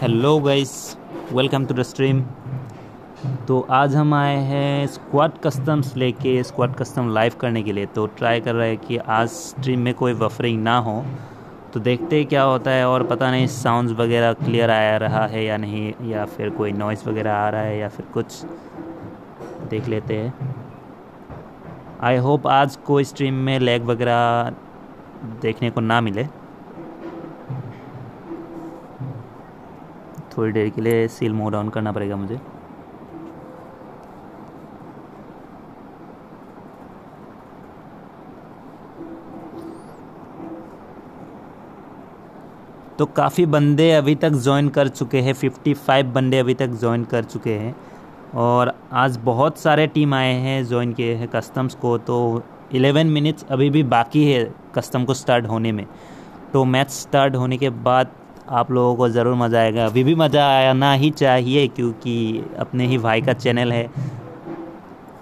Hello guys welcome to the stream तो आज हम आए हैं स्क्वाड कस्टम्स लेके स्क्वाड कस्टम लाइव करने के लिए। तो ट्राई कर रहे हैं कि आज स्ट्रीम में कोई वफरिंग ना हो। तो देखते क्या होता है और पता नहीं साउंड्स वगैरह क्लियर आ रहा है या नहीं, या फिर कोई नॉइस वगैरह आ रहा है या फिर कुछ। देख लेते हैं। आई होप आज कोई स्ट्रीम में लैग वगैरह देखने को ना मिले। थोड़ी देर के लिए सील मोड ऑन करना पड़ेगा मुझे। तो काफ़ी बंदे अभी तक ज्वाइन कर चुके हैं 55 बंदे अभी तक ज्वाइन कर चुके हैं। और आज बहुत सारे टीम आए हैं ज्वाइन किए हैं कस्टम्स को तो 11 मिनट्स अभी भी बाकी है कस्टम को स्टार्ट होने में। तो मैच स्टार्ट होने के बाद आप लोगों को ज़रूर मज़ा आएगा। अभी भी मज़ा आना ही चाहिए क्योंकि अपने ही भाई का चैनल है।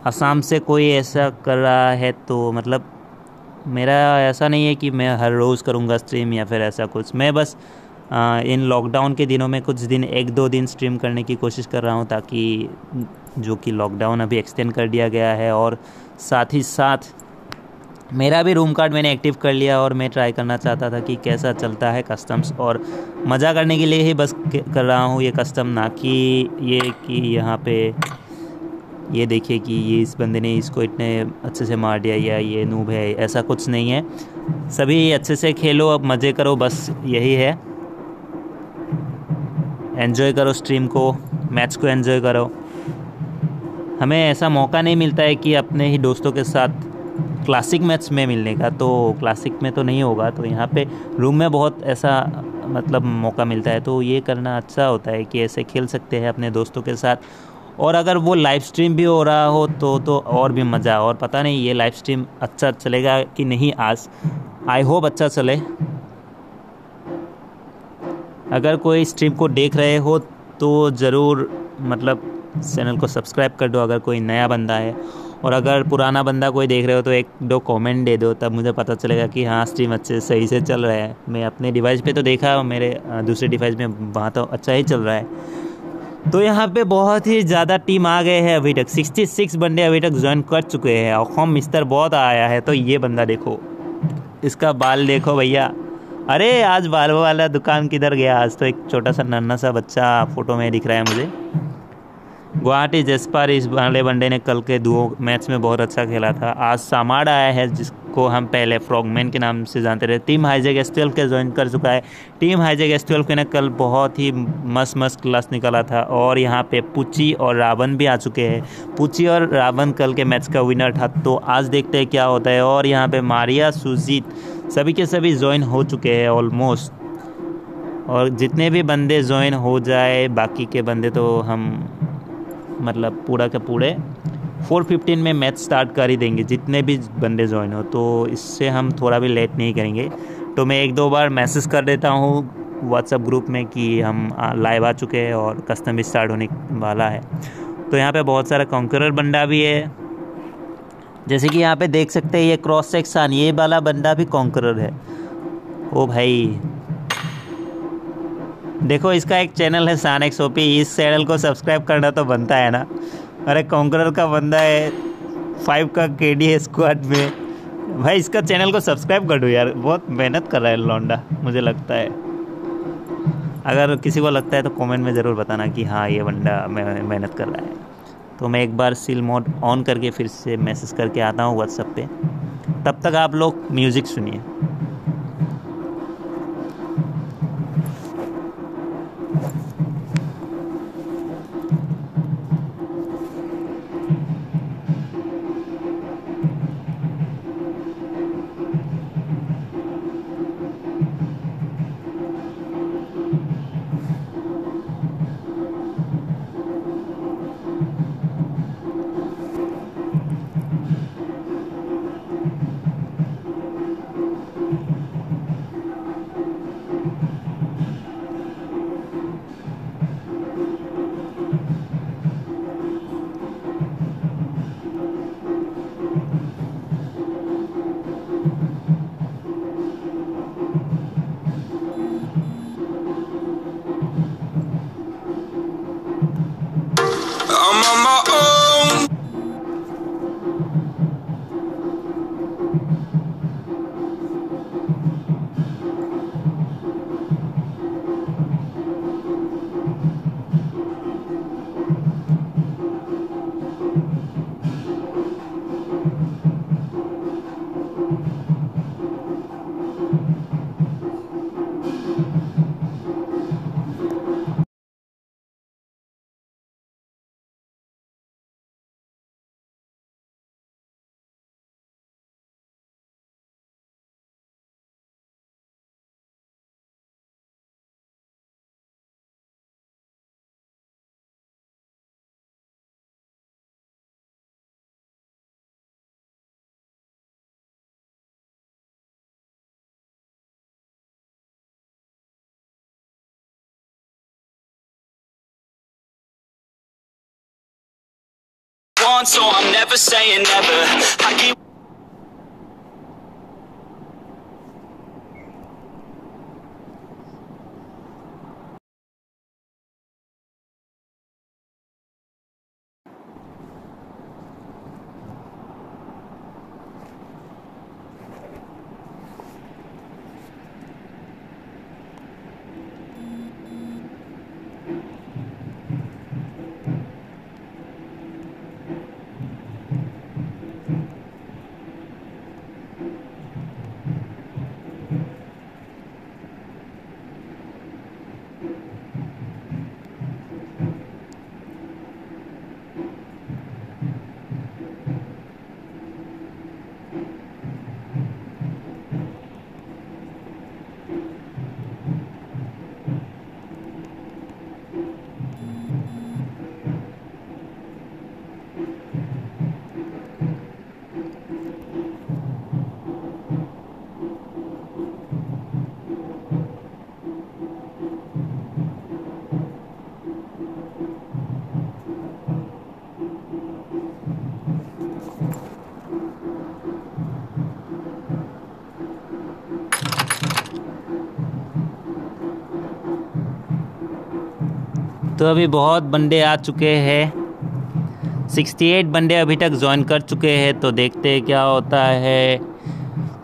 आसाम से कोई ऐसा कर रहा है तो मतलब मेरा ऐसा नहीं है कि मैं हर रोज़ करूँगा स्ट्रीम या फिर ऐसा कुछ। मैं बस आ, इन लॉकडाउन के दिनों में कुछ दिन एक दो दिन स्ट्रीम करने की कोशिश कर रहा हूँ ताकि जो कि लॉकडाउन अभी एक्सटेंड कर दिया गया है और साथ ही साथ मेरा भी रूम कार्ड मैंने एक्टिव कर लिया और मैं ट्राई करना चाहता था कि कैसा चलता है कस्टम्स और मज़ा करने के लिए ही बस कर रहा हूँ ये कस्टम ना कि ये कि यहाँ पे ये देखिए कि ये इस बंदे ने इसको इतने अच्छे से मार दिया या ये नूब है, ऐसा कुछ नहीं है। सभी अच्छे से खेलो, अब मज़े करो, बस यही है। एंजॉय करो स्ट्रीम को मैच को एन्जॉय करो। हमें ऐसा मौका नहीं मिलता है कि अपने ही दोस्तों के साथ क्लासिक मैच में मिलने का तो क्लासिक में तो नहीं होगा तो यहाँ पे रूम में बहुत ऐसा मतलब मौका मिलता है तो ये करना अच्छा होता है कि ऐसे खेल सकते हैं अपने दोस्तों के साथ। और अगर वो लाइव स्ट्रीम भी हो रहा हो तो तो और भी मज़ा, और पता नहीं ये लाइव स्ट्रीम अच्छा चलेगा कि नहीं आज। आई होप अच्छा चले। अगर कोई स्ट्रीम को देख रहे हो तो ज़रूर मतलब चैनल को सब्सक्राइब कर दो, अगर कोई नया बंदा है। और अगर पुराना बंदा कोई देख रहे हो तो एक दो कमेंट दे दो तब मुझे पता चलेगा कि हाँ स्ट्रीम अच्छे सही से चल रहा है। मैं अपने डिवाइस पे तो देखा मेरे दूसरे डिवाइस में वहाँ तो अच्छा ही चल रहा है। तो यहाँ पे बहुत ही ज़्यादा टीम आ गए हैं अभी तक। 66 बंदे अभी तक ज्वाइन कर चुके हैं। और होम मिस्टर बहुत आया है तो ये बंदा देखो। इसका बाल देखो भैया। अरे आज बाल वाला दुकान किधर गया? आज तो एक छोटा सा नन्ना सा बच्चा फ़ोटो में दिख रहा है मुझे। गुवाहाटी जसपार इस वाले वनडे ने कल के दो मैच में बहुत अच्छा खेला था। आज सामाड आया है, जिसको हम पहले फ्रॉगमैन के नाम से जानते रहे टीम हाईजेक एस ट्वेल्व के ज्वाइन कर चुका है। टीम हाईजेक एस ट्वेल्व के ने कल बहुत ही मस्त मस्त क्लास निकाला था और यहाँ पे पुची और रावण भी आ चुके हैं। पुची और रावण कल के मैच का विनर था तो आज देखते हैं क्या होता है। और यहाँ पर मारिया, सुजीत सभी के सभी ज्वाइन हो चुके हैं ऑलमोस्ट और जितने भी बंदे ज्वाइन हो जाए, बाकी के बंदे तो हम मतलब पूरा के पूरे 415 में मैच स्टार्ट कर ही देंगे, जितने भी बंदे ज्वाइन हो। तो इससे हम थोड़ा भी लेट नहीं करेंगे। तो मैं एक दो बार मैसेज कर देता हूँ व्हाट्सएप ग्रुप में कि हम लाइव आ चुके हैं और कस्टम स्टार्ट होने वाला है। तो यहाँ पे बहुत सारा कॉन्करर बंदा भी है। जैसे कि यहाँ पे देख सकते हैं, ये क्रॉस सेक्शन ये वाला बंदा भी कॉन्करर है। ओ भाई देखो, इसका एक चैनल है सान एक्स इस चैनल को सब्सक्राइब करना तो बनता है ना? अरे कॉन्करर का बंदा है। फाइव का के डी है स्क्वाड में। भाई, इसका चैनल को सब्सक्राइब कर दो यार। बहुत मेहनत कर रहा है लौंडा, मुझे लगता है। अगर किसी को लगता है तो कमेंट में ज़रूर बताना कि हाँ ये बंदा मेहनत कर रहा है। तो मैं एक बार सील मोड ऑन करके फिर से मैसेज करके आता हूँ व्हाट्सएप पे। तब तक आप लोग म्यूज़िक सुनिए। Never saying never. I keep तो अभी बहुत बंदे आ चुके हैं। 68 बंदे अभी तक ज्वाइन कर चुके हैं तो देखते हैं क्या होता है।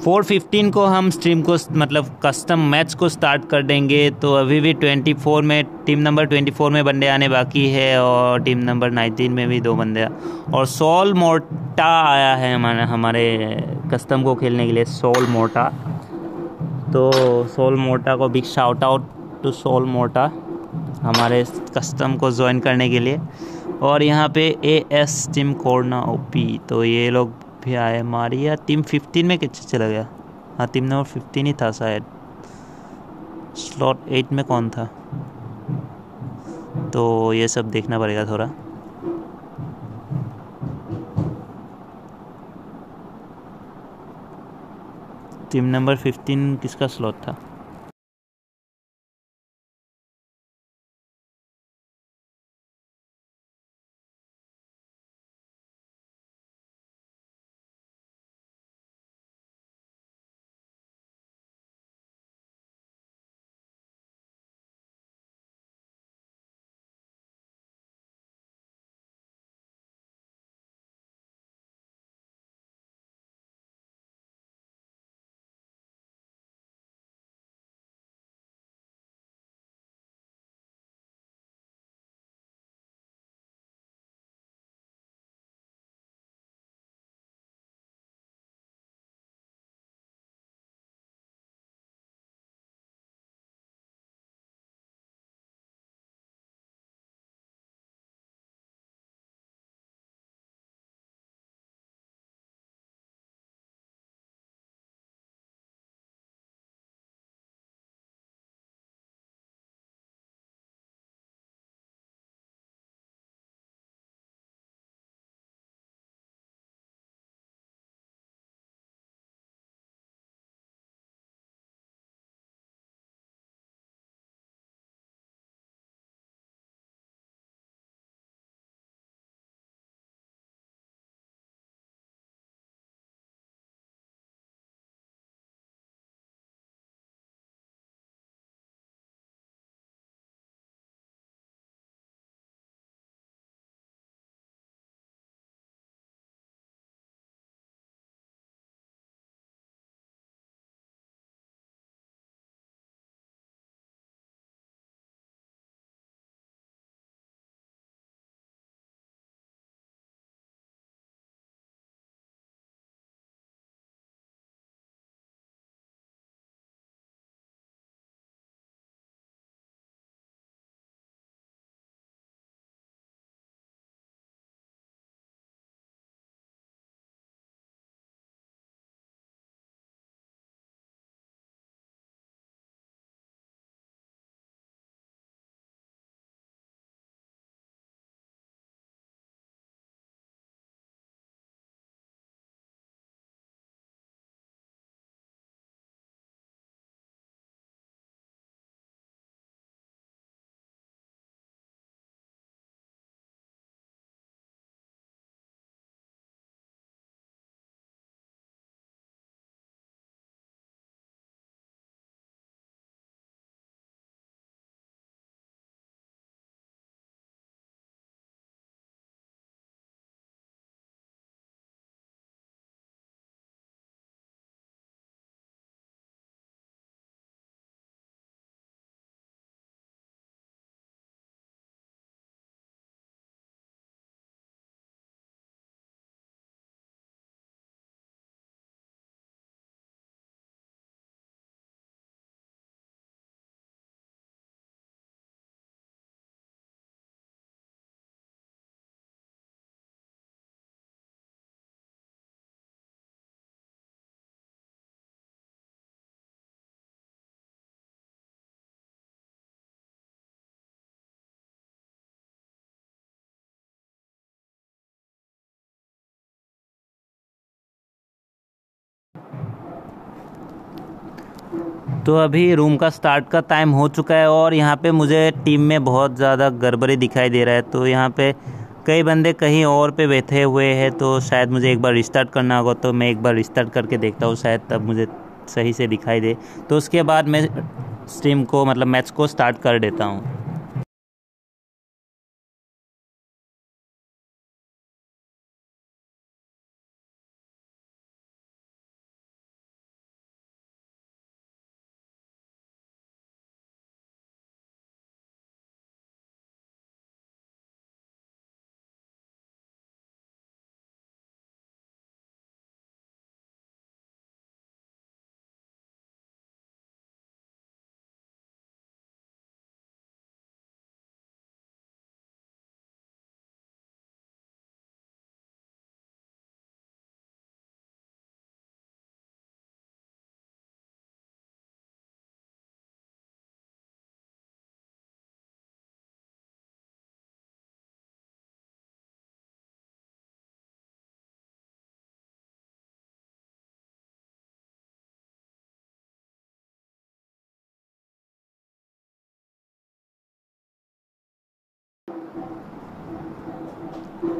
415 को हम स्ट्रीम को मतलब कस्टम मैच को स्टार्ट कर देंगे तो अभी भी 24 में टीम नंबर 24 में बंदे आने बाकी है, और टीम नंबर 19 में भी दो बंदे। और सोल मोटा आया है हमारे हमारे कस्टम को खेलने के लिए सोल मोटा तो सोल मोटा को big shout out to Soul Mortal हमारे कस्टम को ज्वाइन करने के लिए। और यहाँ पे ए एस टीम कोरना ओपी तो ये लोग भी आए मारिया टीम 15 में किससे चला गया? हाँ टीम नंबर 15 ही था शायद। स्लॉट एट में कौन था? तो ये सब देखना पड़ेगा थोड़ा। टीम नंबर 15 किसका स्लॉट था? तो अभी रूम का स्टार्ट का टाइम हो चुका है और यहाँ पे मुझे टीम में बहुत ज़्यादा गड़बड़ी दिखाई दे रहा है। तो यहाँ पे कई बंदे कहीं और पे बैठे हुए हैं तो शायद मुझे एक बार रिस्टार्ट करना होगा तो मैं एक बार रिस्टार्ट करके देखता हूँ, शायद तब मुझे सही से दिखाई दे। तो उसके बाद मैं स्ट्रीम को मतलब मैच को स्टार्ट कर देता हूँ।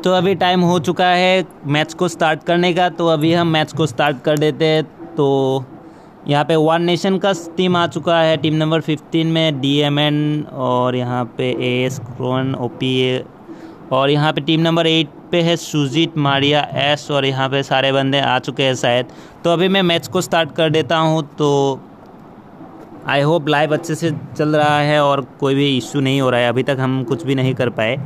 तो अभी टाइम हो चुका है मैच को स्टार्ट करने का तो अभी हम मैच को स्टार्ट कर देते हैं। तो यहाँ पे वन नेशन का टीम आ चुका है टीम नंबर 15 में डी एम एन और यहाँ पे एस क्रोन ओ और यहाँ पे टीम नंबर एट पे है सुजीत मारिया एस और यहाँ पे सारे बंदे आ चुके हैं शायद। तो अभी मैं मैच को स्टार्ट कर देता हूँ तो आई होप लाइव अच्छे से चल रहा है और कोई भी इशू नहीं हो रहा है। अभी तक हम कुछ भी नहीं कर पाए।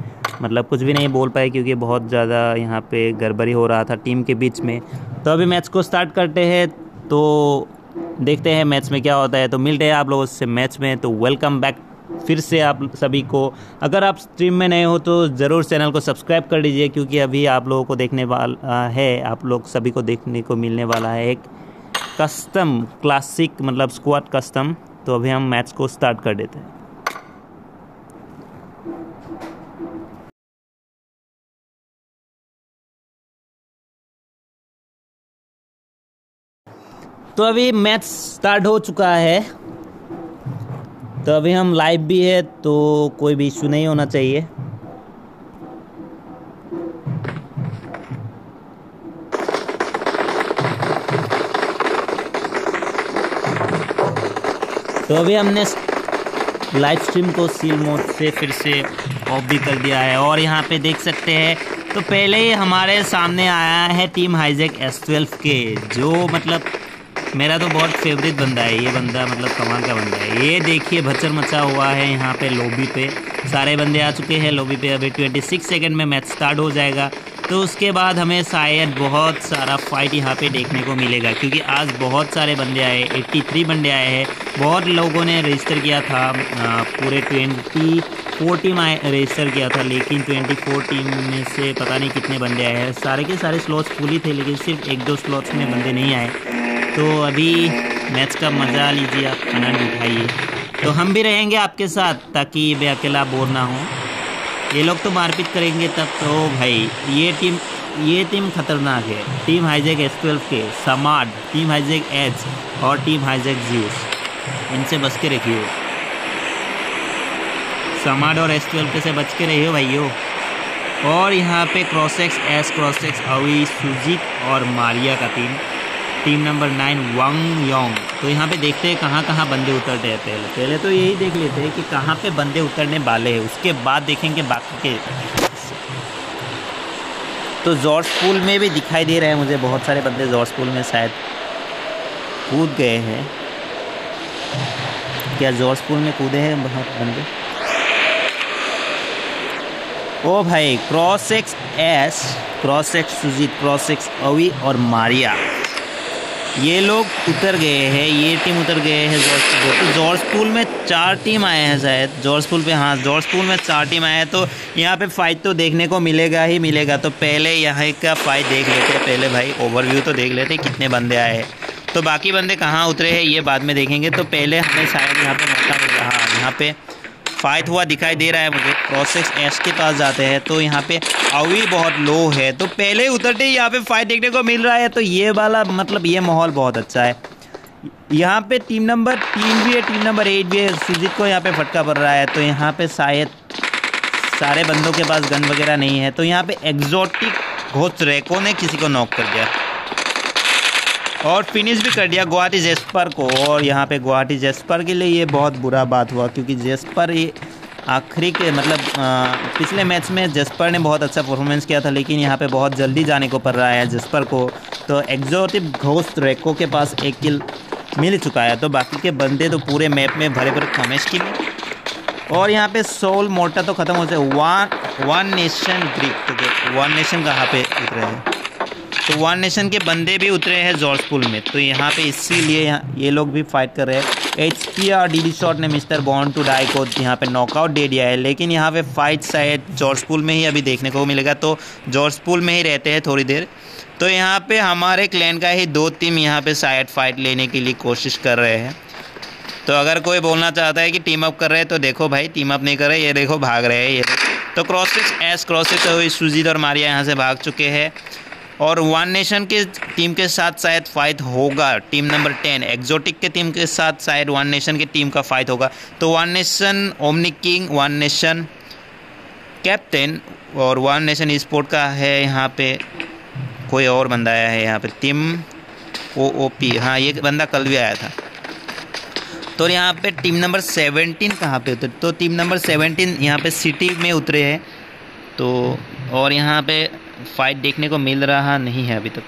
मतलब कुछ भी नहीं बोल पाए क्योंकि बहुत ज़्यादा यहाँ पे गड़बड़ी हो रहा था टीम के बीच में। तो अभी मैच को स्टार्ट करते हैं तो देखते हैं मैच में क्या होता है। तो मिलते हैं आप लोगों से मैच में तो वेलकम बैक फिर से आप सभी को। अगर आप स्ट्रीम में नए हो तो ज़रूर चैनल को सब्सक्राइब कर लीजिए क्योंकि अभी आप लोगों को देखने वाला है, आप लोग सभी को देखने को मिलने वाला है एक कस्टम क्लासिक मतलब स्क्वाड कस्टम तो अभी हम मैच को स्टार्ट कर देते हैं। तो अभी मैच स्टार्ट हो चुका है। तो अभी हम लाइव भी है तो कोई भी इशू नहीं होना चाहिए। तो अभी हमने लाइव स्ट्रीम को सील मोड से फिर से ऑफ़ भी कर दिया है। और यहाँ पे देख सकते हैं तो पहले ही हमारे सामने आया है टीम हाईजेक एस ट्वेल्व के जो मतलब मेरा तो बहुत फेवरेट बंदा है, ये बंदा मतलब कमाल का बंदा है। ये देखिए भचर मचा हुआ है यहाँ पे लॉबी पे। सारे बंदे आ चुके हैं लॉबी पे। अभी 26 सेकंड में मैच स्टार्ट हो जाएगा। तो उसके बाद हमें शायद बहुत सारा फाइट यहाँ पे देखने को मिलेगा, क्योंकि आज बहुत सारे बंदे आए 83 बंदे आए हैं। बहुत लोगों ने रजिस्टर किया था पूरे ट्वेंटी फोर टीम आए रजिस्टर किया था, लेकिन ट्वेंटी फोर टीम में से पता नहीं कितने बंदे आए हैं। सारे के सारे स्लॉट्स फुल ही थे, लेकिन सिर्फ़ एक दो स्लॉट्स में बंदे नहीं आए। तो अभी मैच का मज़ा लीजिए आप आनंद उठाइए तो हम भी रहेंगे आपके साथ, ताकि वे अकेला बोर ना हो। ये लोग तो मारपीट करेंगे तब तो भाई, ये टीम ये टीम खतरनाक है। टीम हाईजेक एस ट्वेल्व के समाड टीम हाईजेक एच और टीम हाईजेक जीस इनसे बच के रखिए। समाड और एस ट्वेल्व के से बच के रहिए भाइयों। और यहाँ पे क्रॉसेक्स एस क्रॉसेक्स अवी सुजीत और मारिया का team team number nine Wang Yong तो यहाँ पे देखते हैं कहाँ कहाँ बंदे उतरते हैं पहले। पहले तो यही देख लेते हैं कि कहाँ पे बंदे उतरने वाले हैं। उसके बाद देखेंगे बाकी के। तो जॉर्ज पुल में भी दिखाई दे रहे हैं मुझे बहुत सारे बंदे जॉर्ज पुल में शायद कूद गए हैं। क्या जॉर्ज पुल में कूदे हैं बहुत बंदे? ओ भाई cross X S cross X Sujeet cross X Avi और मारिया ये लोग उतर गए हैं, ये टीम उतर गए हैं जॉर्जपुर तो जॉर्जपुर में चार टीम आए हैं शायद। जॉर्ज जॉर्जपुर पे हाँ जॉर्ज जॉर्जपुर में चार टीम आए हैं तो यहाँ पे फाइट तो देखने को मिलेगा ही मिलेगा। तो पहले यहाँ का फाइट देख लेते हैं, पहले भाई ओवरव्यू तो देख लेते कितने बंदे आए हैं। तो बाकी बंदे कहाँ उतरे हैं, ये बाद में देखेंगे। तो पहले हमें शायद यहाँ पर मौका मिल। रहा यहाँ पर फाइट हुआ दिखाई दे रहा है मुझे। प्रोसेस एस के पास जाते हैं तो यहाँ पे अवी बहुत लो है। तो पहले उतरते ही यहाँ पे फाइट देखने को मिल रहा है तो ये वाला मतलब ये माहौल बहुत अच्छा है। यहाँ पे टीम नंबर तीन भी है टीम नंबर एट भी है। सुजीत को यहाँ पे फटका पड़ रहा है तो यहाँ पे शायद सारे बंदों के पास गन वगैरह नहीं है। तो यहाँ पे एग्जॉटिक घोष रेको ने किसी को नॉक कर दिया। और फिनिश भी कर दिया गुवाहाटी जेस्पर को। और यहाँ पे गुवाहाटी जेस्पर के लिए ये बहुत बुरा बात हुआ क्योंकि जेस्पर ये आखिरी के मतलब आ, पिछले मैच में जस्पर ने बहुत अच्छा परफॉर्मेंस किया था लेकिन यहाँ पे बहुत जल्दी जाने को पड़ रहा है जस्पर को। तो एग्जोटिव घोस्ट रेको के पास एक किल मिल चुका है। तो बाकी के बंदे तो पूरे मैप में भरे भरे खमेश की और यहाँ पे सोल मोटा तो ख़त्म हो जाए। वन वन नेशन ग्रीक तो वन नेशन कहाँ पे उतरे हैं? तो वन नेशन के बंदे भी उतरे हैं जॉर्जपुल में। तो यहाँ पे इसीलिए ये लोग भी फाइट कर रहे हैं। एच पी और डी डी शॉट ने मिस्टर बॉन्ड टू डाई को यहाँ पे नॉकआउट दे दिया है। लेकिन यहाँ पे फाइट शायद जॉर्जपुल में ही अभी देखने को मिलेगा। तो जॉर्जपुल में ही रहते हैं थोड़ी देर। तो यहाँ पे हमारे क्लैन का ही दो टीम यहाँ पे शायद फाइट लेने के लिए कोशिश कर रहे हैं। तो अगर कोई बोलना चाहता है कि टीम अप कर रहे हैं तो देखो भाई टीम अप नहीं कर रहे, ये देखो भाग रहे हैं, ये तो क्रॉसिस एस क्रॉसिस सुजीत और मारिया यहाँ से भाग चुके हैं। और वन नेशन के टीम के साथ शायद फाइट होगा टीम नंबर टेन एक्जोटिक के टीम के साथ शायद वन नेशन की टीम का फाइट होगा। तो one nation omni king one nation captain और वन नेशन स्पोर्ट का है यहाँ पे। कोई और बंदा आया है यहाँ पे। टीम ओ ओ पी हाँ ये बंदा कल भी आया था। तो यहाँ पे टीम नंबर सेवेंटीन कहाँ पे उतरे? तो टीम नंबर सेवेंटीन यहाँ पे सिटी में उतरे हैं। तो और यहाँ पे फाइट देखने को मिल रहा नहीं है अभी तक।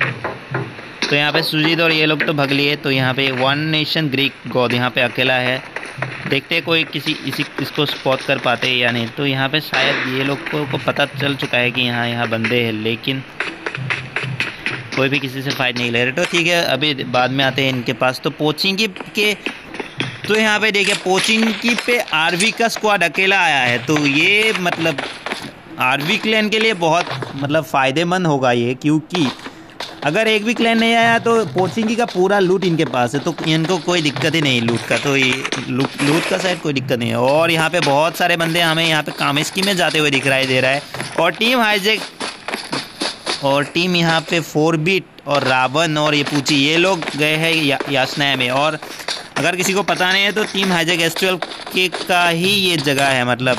तो यहाँ पे सुजीत और ये लोग तो भग लिए तो यहाँ पे वन नेशन ग्रीक गॉड यहाँ पे अकेला है। देखते कोई किसी इसी इसको स्पॉट कर पाते या नहीं। तो यहाँ पे शायद ये लोग को, को पता चल चुका है कि यहाँ यहाँ बंदे हैं लेकिन कोई भी किसी से फाइट नहीं ले रहे। तो ठीक है अभी बाद में आते हैं इनके पास। तो पोचिंग के तो यहाँ पे देखिए पोचिंग की पे आरवी का स्क्वाड अकेला आया है। तो ये मतलब आरवी क्लैन के लिए बहुत मतलब फ़ायदेमंद होगा ये क्योंकि अगर एक भी क्लैन नहीं आया तो पोचिंगी का पूरा लूट इनके पास है तो इनको कोई दिक्कत ही नहीं लूट का तो ये लूट लूट का शायद कोई दिक्कत नहीं है। और यहाँ पे बहुत सारे बंदे हमें यहाँ पे कामेस्की में जाते हुए दिखाई दे रहा है और टीम हाईजेक और टीम यहाँ पे फोर बीट और रावण और ये पूछी ये लोग गए हैं या, में और अगर किसी को पता नहीं है तो टीम हाईजेक एस ट्वेल्व के का ही ये जगह है मतलब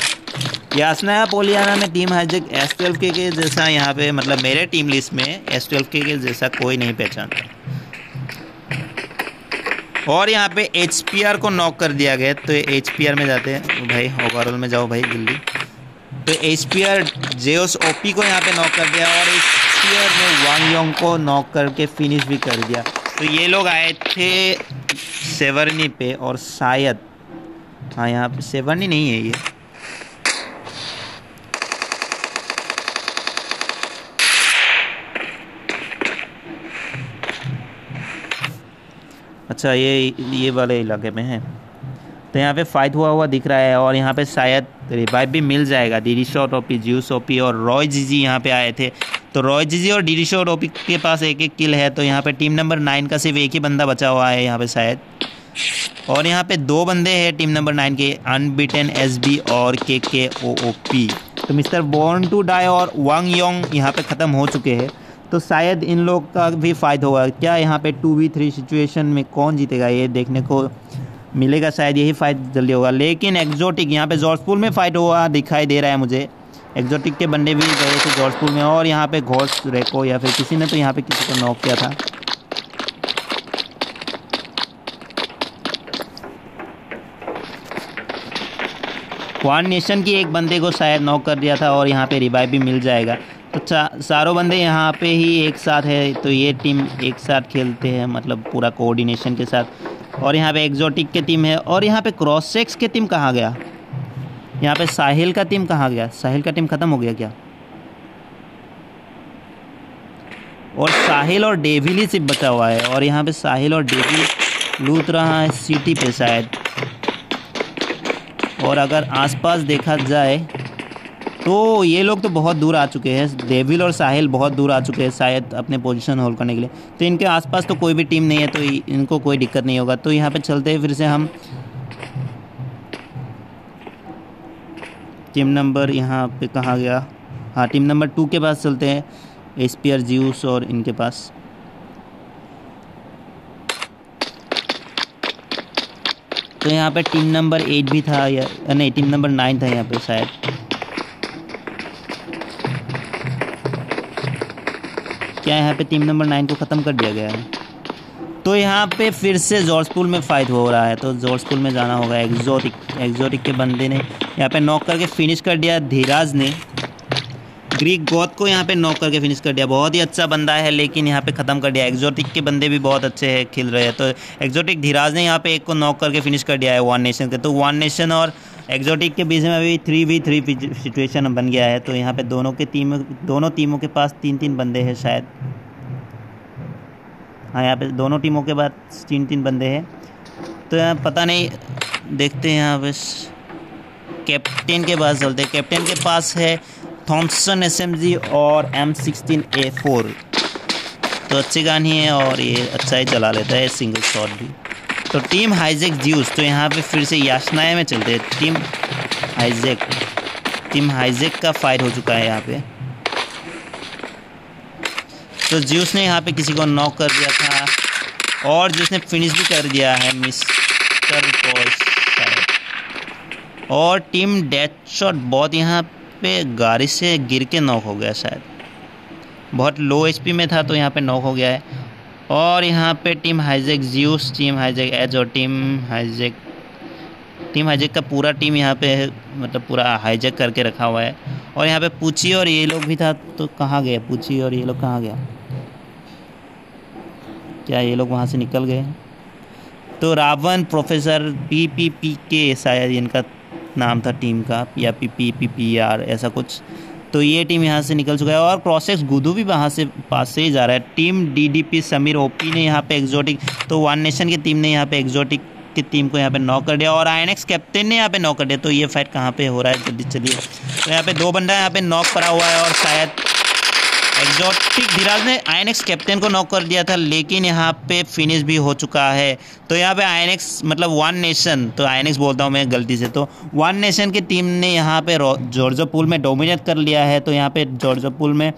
यासनाया पोलियाना में team Hijack S twelve K, के जैसा यहाँ पे मतलब मेरे टीम लिस्ट में एस ट्वेल्व के, के जैसा कोई नहीं पहचानता। और यहाँ पे HPR को नॉक कर दिया गया तो HPR में जाते हैं। भाई ओवरऑल में जाओ भाई जल्दी। तो एच पी आर जेओस ओपी को यहाँ पे नॉक कर दिया और एच पी आर ने वांग योंग को नॉक करके फिनिश भी कर दिया। तो ये लोग आए थे सेवरनी पे और शायद हाँ यहाँ पे सेवरनी नहीं है ये। अच्छा ये ये वाले इलाके में है। तो यहाँ पे फाइट हुआ हुआ दिख रहा है और यहाँ पे शायद रिवाइव भी मिल जाएगा। D shot OP Zeus OP और रॉय जीजी यहाँ पे आए थे। तो रॉय जीजी और डी शॉट ओपी के पास एक एक किल है तो यहाँ पे टीम नंबर नाइन का सिर्फ़ एक ही बंदा बचा हुआ है यहाँ पे शायद। और यहाँ पे दो बंदे हैं टीम नंबर नाइन के अनबिटन एस और K K O O P तो मिस्टर बॉर्न टू डाई और वांग योंग यहाँ पे ख़त्म हो चुके हैं। तो शायद इन लोग का भी फ़ायदा होगा। क्या यहाँ पे टू वी थ्री सिचुएशन में कौन जीतेगा? ये देखने को मिलेगा, शायद यही फाइट जल्दी होगा। लेकिन एक्जोटिक यहाँ पे जॉर्जपुर में फ़ाइट हुआ, दिखाई दे रहा है मुझे। एक्जोटिक के बंदे भी गए थे जॉर्जपुर में, और यहाँ पे घोष रेको या फिर किसी ने तो यहाँ पे किसी को नॉक किया था। वन नेशन की एक बंदे को शायद नॉक कर दिया था, और यहाँ पे रिवाइव भी मिल जाएगा। तो सारों बंदे यहाँ पे ही एक साथ है तो ये टीम एक साथ खेलते हैं मतलब पूरा कोऑर्डिनेशन के साथ। और यहाँ पे एक्जोटिक के टीम है, और यहाँ पे क्रॉस सेक्स के टीम कहाँ गया? यहाँ पे साहिल का टीम कहाँ गया? साहिल का टीम ख़त्म हो गया क्या? और साहिल और डेविल सिर्फ़ बचा हुआ है, और यहाँ पे साहिल और डेविल लूट रहा है सिटी पे शायद। और अगर आसपास देखा जाए तो ये लोग तो बहुत दूर आ चुके हैं डेविल और साहिल बहुत दूर आ चुके हैं शायद अपने पोजीशन होल्ड करने के लिए। तो इनके आसपास तो कोई भी टीम नहीं है तो इनको कोई दिक्कत नहीं होगा। तो यहाँ पे चलते हैं, फिर से हम टीम नंबर यहाँ पे कहाँ गया? हाँ टीम नंबर टू के पास चलते हैं एस पी आर जीयूस और इनके पास। तो यहाँ पे टीम नंबर एट भी था या नहीं टीम नंबर नाइन था यहाँ पे शायद। क्या यहाँ पे टीम नंबर नाइन को ख़त्म कर दिया गया है? तो यहाँ पे फिर से जॉर्जपुल में फाइट हो रहा है तो जॉर्जपुल में जाना होगा एग्जोटिक एग्जोटिक के बंदे ने। यहाँ पे नॉक करके फिनिश कर दिया धीराज ने। ग्रीक गौत को यहाँ पे नॉक करके फिनिश कर दिया। बहुत ही अच्छा बंदा है, लेकिन यहाँ पे ख़त्म कर दिया। एक्जोटिक के बंदे भी बहुत अच्छे हैं, खेल रहे हैं। तो एक्जोटिक धीराज ने यहाँ पे एक को नॉक करके फिनिश कर दिया है वन नेशन के। तो वन नेशन और एक्जोटिक के बीच में अभी थ्री वी थ्री सिचुएशन बन गया है तो यहाँ पे दोनों के टीम दोनों टीमों के पास तीन तीन बंदे हैं शायद। हाँ यहाँ पे दोनों टीमों के बाद तीन तीन बंदे हैं। तो यहाँ पता नहीं, देखते हैं यहाँ पे कैप्टन के पास चलते कैप्टन के पास है थॉम्सन एस और एम सिक्सटीन ए फोर तो अच्छी गानी है और ये अच्छा ही चला लेता है सिंगल शॉट भी। तो टीम हाईजेक ज्यूस तो यहाँ पे फिर से याशनाया में चलते हैं। टीम हाईजेक टीम हाईजेक का फाइट हो चुका है यहाँ पे। तो ज्यूस ने यहाँ पे किसी को नॉक कर दिया था और जिसने फिनिश भी कर दिया है मिस्टर और टीम डेथ शॉट बहुत यहाँ पे गाड़ी से गिर के नॉक हो गया शायद। बहुत लो एचपी में था तो यहाँ पे नॉक हो गया है। और यहाँ पे team hijack Zeus, team hijack as और टीम हाईजेक टीम हाईजेक का पूरा टीम यहाँ पे मतलब पूरा हाईजेक करके रखा हुआ है। और यहाँ पे पूछी और ये लोग भी था तो कहाँ गए? पूछी और ये लोग कहाँ गया? क्या ये लोग वहाँ से निकल गए? तो Ravan professor P P P के शायद इनका नाम था टीम का, या P P P P R ऐसा कुछ। तो ये टीम यहाँ से निकल चुका है और क्रॉसेक्स गुदू भी वहाँ से पास से ही जा रहा है। टीम डीडीपी समीर ओपी ने यहाँ पे एक्जोटिक तो वन नेशन की टीम ने यहाँ पे एक्जोटिक की टीम को यहाँ पे नॉक कर दिया और आईएनएक्स कैप्टन ने यहाँ पे नॉक कर दिया। तो ये फाइट कहाँ पे हो रहा है? जल्दी चलिए। तो यहाँ पे दो बंदा यहाँ पे नॉक करा हुआ है और शायद एक्जोटिक धीराज ने आईएनएक्स कैप्टन को नॉक कर दिया था, लेकिन यहाँ पे फिनिश भी हो चुका है। तो यहाँ पे आई मतलब वन नेशन तो आईएनएक्स बोलता हूँ मैं गलती से तो वन नेशन की टीम ने यहाँ पे जॉर्जो पुल में डोमिनेट कर लिया है तो यहाँ पे जॉर्जो पुल में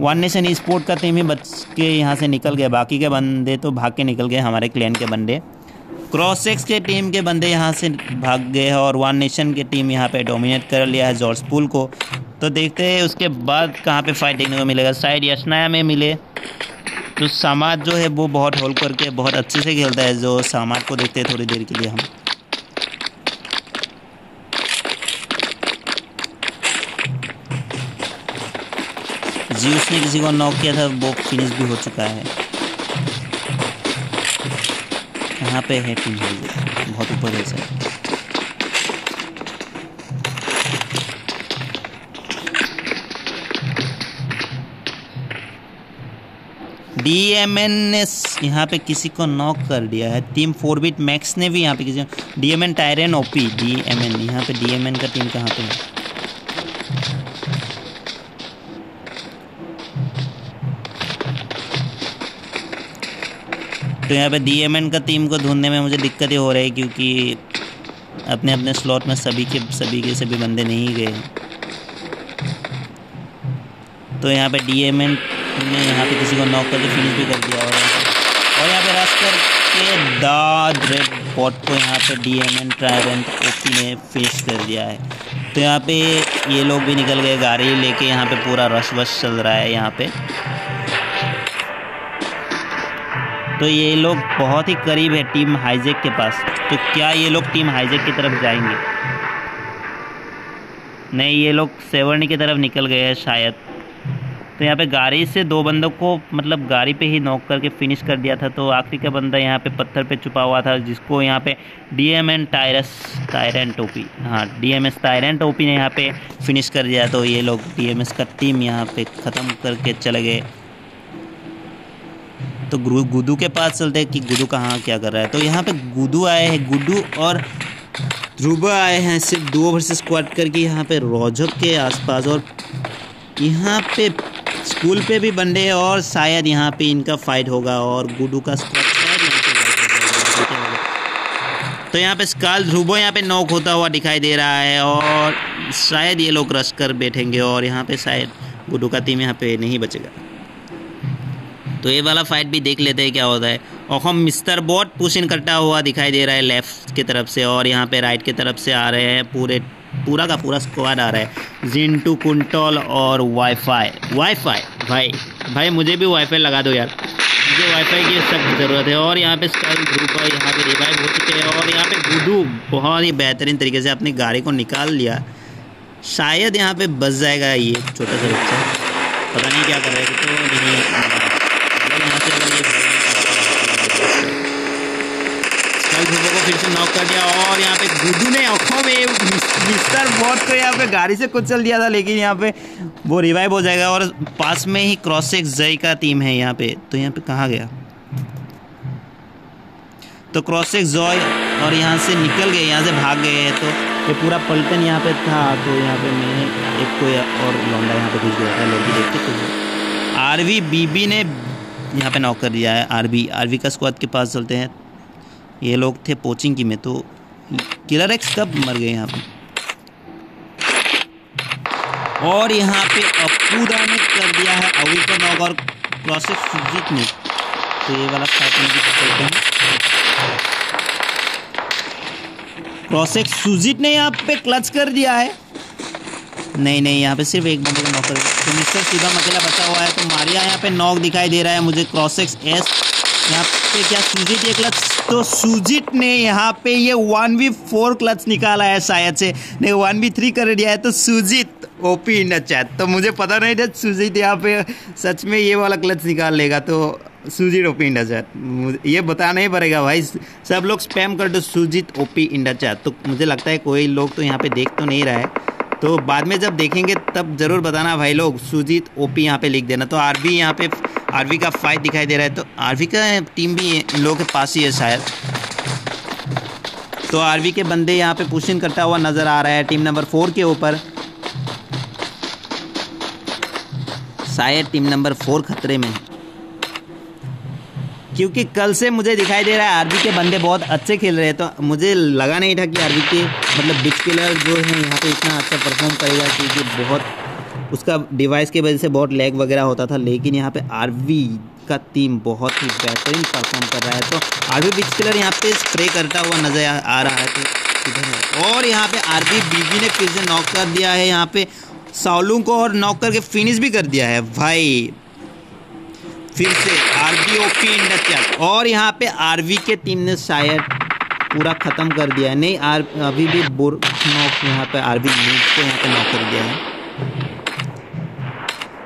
वन नेशन स्पोर्ट का टीम ही बच के यहाँ से निकल गए। बाकी के बंदे तो भाग के निकल गए, हमारे क्लैन के बंदे। क्रॉसेक्स के टीम के बंदे यहाँ से भाग गए और वन नेशन की टीम यहाँ पे डोमिनेट कर लिया है जॉर्ज पुल को। तो देखते हैं उसके बाद कहाँ पे फाइट देखने को मिलेगा। शायद यशनाया में मिले। तो समाज जो है वो बहुत होल्ड करके बहुत अच्छे से खेलता है, जो समाज को देखते हैं थोड़ी देर के लिए हम। जी, उसने किसी को नॉक किया था, वो फिनिश भी हो चुका है। यहाँ पे है टीम बहुत ऊपर है सर डी एम एन ने यहाँ पे किसी को नॉक कर दिया है। टीम फोर बिट मैक्स ने भी यहाँ पे किसी D M N tyrant OP D M N यहाँ पे डी एम एन का टीम कहाँ पे है? तो यहाँ पे डी एम एन का टीम को ढूँढने में मुझे दिक्कत ही हो रही है क्योंकि अपने अपने स्लॉट में सभी के सभी के सभी बंदे नहीं गए। तो यहाँ पे डी एम एन ने यहाँ पे किसी को नॉक करके फिनिश भी कर दिया और और यहाँ पे रश करके दाद रेड बॉट को यहाँ पे D M N trident OP ने फेस कर दिया है। तो यहाँ पे ये लोग भी निकल गए गाड़ी लेके, यहाँ पे पूरा रश वश चल रहा है यहाँ पे। तो ये लोग बहुत ही करीब है टीम हाईजेक के पास। तो क्या ये लोग टीम हाईजेक की तरफ़ जाएँगे? नहीं, ये लोग सेवर्णी की तरफ़ निकल गए हैं शायद। तो यहाँ पे गाड़ी से दो बंदों को मतलब गाड़ी पे ही नॉक करके फिनिश कर दिया था तो आखिरी का बंदा यहाँ पे पत्थर पे छुपा हुआ था, जिसको यहाँ पे डी एम टायरस टायरेंट टोपी हाँ डी एम एस टायरेंट टोपी ने यहाँ पे फिनिश कर दिया तो ये लोग डी एम एस का टीम यहाँ पे ख़त्म करके चले गए। तो गुडू के पास चलते हैं कि गुडू कहाँ, क्या कर रहा है? तो यहाँ पे गुडू आए हैं गुडू और ध्रुवा आए हैं, सिर्फ़ दो वर्सेस स्क्वाड करके यहाँ पे रोजक के आसपास और यहाँ पे स्कूल पे भी बंदे और शायद यहाँ पे इनका फाइट होगा और गुडू का तो यहाँ पे स्काल ध्रुवो यहाँ पे नॉक होता हुआ दिखाई दे रहा है और शायद ये लोग रश कर बैठेंगे और यहाँ पे शायद गुडू का टीम यहाँ पे नहीं बचेगा। तो ये वाला फाइट भी देख लेते हैं क्या होता है। और हम मिस्टर बोट पुश इन करता हुआ दिखाई दे रहा है लेफ़्ट की तरफ़ से और यहाँ पे राइट की तरफ़ से आ रहे हैं पूरे पूरा का पूरा स्क्वाड आ रहा है। जिंटू, कुंटोल और वाईफाई वाईफाई भाई भाई मुझे भी वाईफाई लगा दो यार। मुझे वाईफाई की सख्त ज़रूरत है। और यहाँ पे स्कल ग्रुप है यहाँ पे रिवाइव हो चुके हैं। और यहाँ पे गुडू बहुत ही बेहतरीन तरीके से अपनी गाड़ी को निकाल लिया। शायद यहाँ पे बस जाएगा ये छोटा सा बच्चा पता नहीं क्या कर रहा है। तो नहीं यहाँ से अगर ये कल को फिर से नॉक कर दिया और यहाँ पे गुडू ने आँखों में मिस्टर बॉट को यहाँ पे गाड़ी से कुचल दिया था, लेकिन यहाँ पे वो रिवाइव हो जाएगा और पास में ही क्रॉस एक्स जय का टीम है यहाँ पे। तो यहाँ पे कहाँ गया? तो क्रॉस एक्स जॉय और यहाँ से निकल गए, यहाँ से भाग गए तो ये पूरा पलटन यहाँ पे था तो यहाँ पे मैंने एक कोई और लौंडा यहाँ पे घुस गया था लड़की देखते तो आरवी बीबी ने यहाँ पे नॉक कर दिया है। आरवी आरवी का स्क्वाड के पास चलते हैं। ये लोग थे पोचिंग की में तो किलर एक्स कब मर गए यहाँ पे? और यहाँ पे अपूरा ने कर दिया है अवी को नॉक और क्रॉसिक सुजीत ने तो ये वाला फाइट में भी चलते हैं। क्रॉसिक सुजीत ने यहाँ पे क्लच कर दिया है। नहीं नहीं, यहाँ पे सिर्फ़ एक बंदे को नॉक कर तो मिस्टर शिवम अकेला बचा हुआ है तो मारिया यहाँ पे नॉक दिखाई दे रहा है मुझे क्रॉसिक्स एस यहाँ पे क्या सुजीत ये क्लच तो सुजीत ने यहाँ पे ये वन वी फोर क्लच निकाला है शायद से। नहीं वन वी थ्री कर दिया है तो सुजीत ओपी इन चैट तो मुझे पता नहीं था सुजीत यहाँ पे सच में ये वाला क्लच निकाल लेगा तो सुजीत ओपी इंडा चैट ये बताना ही पड़ेगा भाई। सब लोग स्पैम कर दो, सुजीत ओपी इंडा चैट तो मुझे लगता है कोई लोग तो यहाँ पे देख तो नहीं रहा है। तो बाद में जब देखेंगे तब ज़रूर बताना भाई लोग, सुजीत ओपी यहाँ पे लिख देना। तो आरबी यहाँ पे आरवी का फाइट दिखाई दे रहा है तो आरवी का टीम भी इन लोगों के पास ही है शायद। तो आरवी के बंदे यहाँ पे पुशिंग करता हुआ नज़र आ रहा है टीम नंबर फोर के ऊपर। शायद टीम नंबर फोर खतरे में क्योंकि कल से मुझे दिखाई दे रहा है आरबी के बंदे बहुत अच्छे खेल रहे हैं तो मुझे लगा नहीं था कि आरबी के मतलब बिग किलर जो है, यहाँ पे इतना अच्छा परफॉर्म करेगा, क्योंकि बहुत उसका डिवाइस की वजह से बहुत लैग वगैरह होता था, लेकिन यहाँ पे आरवी का टीम बहुत ही बेहतरीन परफॉर्म कर रहा है। तो आरवी बिच किलर यहाँ पे स्प्रे करता हुआ नज़र आ रहा है। तो और यहाँ पे आरवी बीबी ने फिर से नॉक कर दिया है। यहाँ पे साउलू को और नॉक करके फिनिश भी कर दिया है। भाई, फिर से आरबी ओपी इंडस्ट्रियल और यहाँ पे आरवी के टीम ने शायद पूरा ख़त्म कर दिया है। नहीं आर अभी भी नॉक यहाँ पे आरबी न्यूज़ को यहाँ पे नॉक कर दिया है।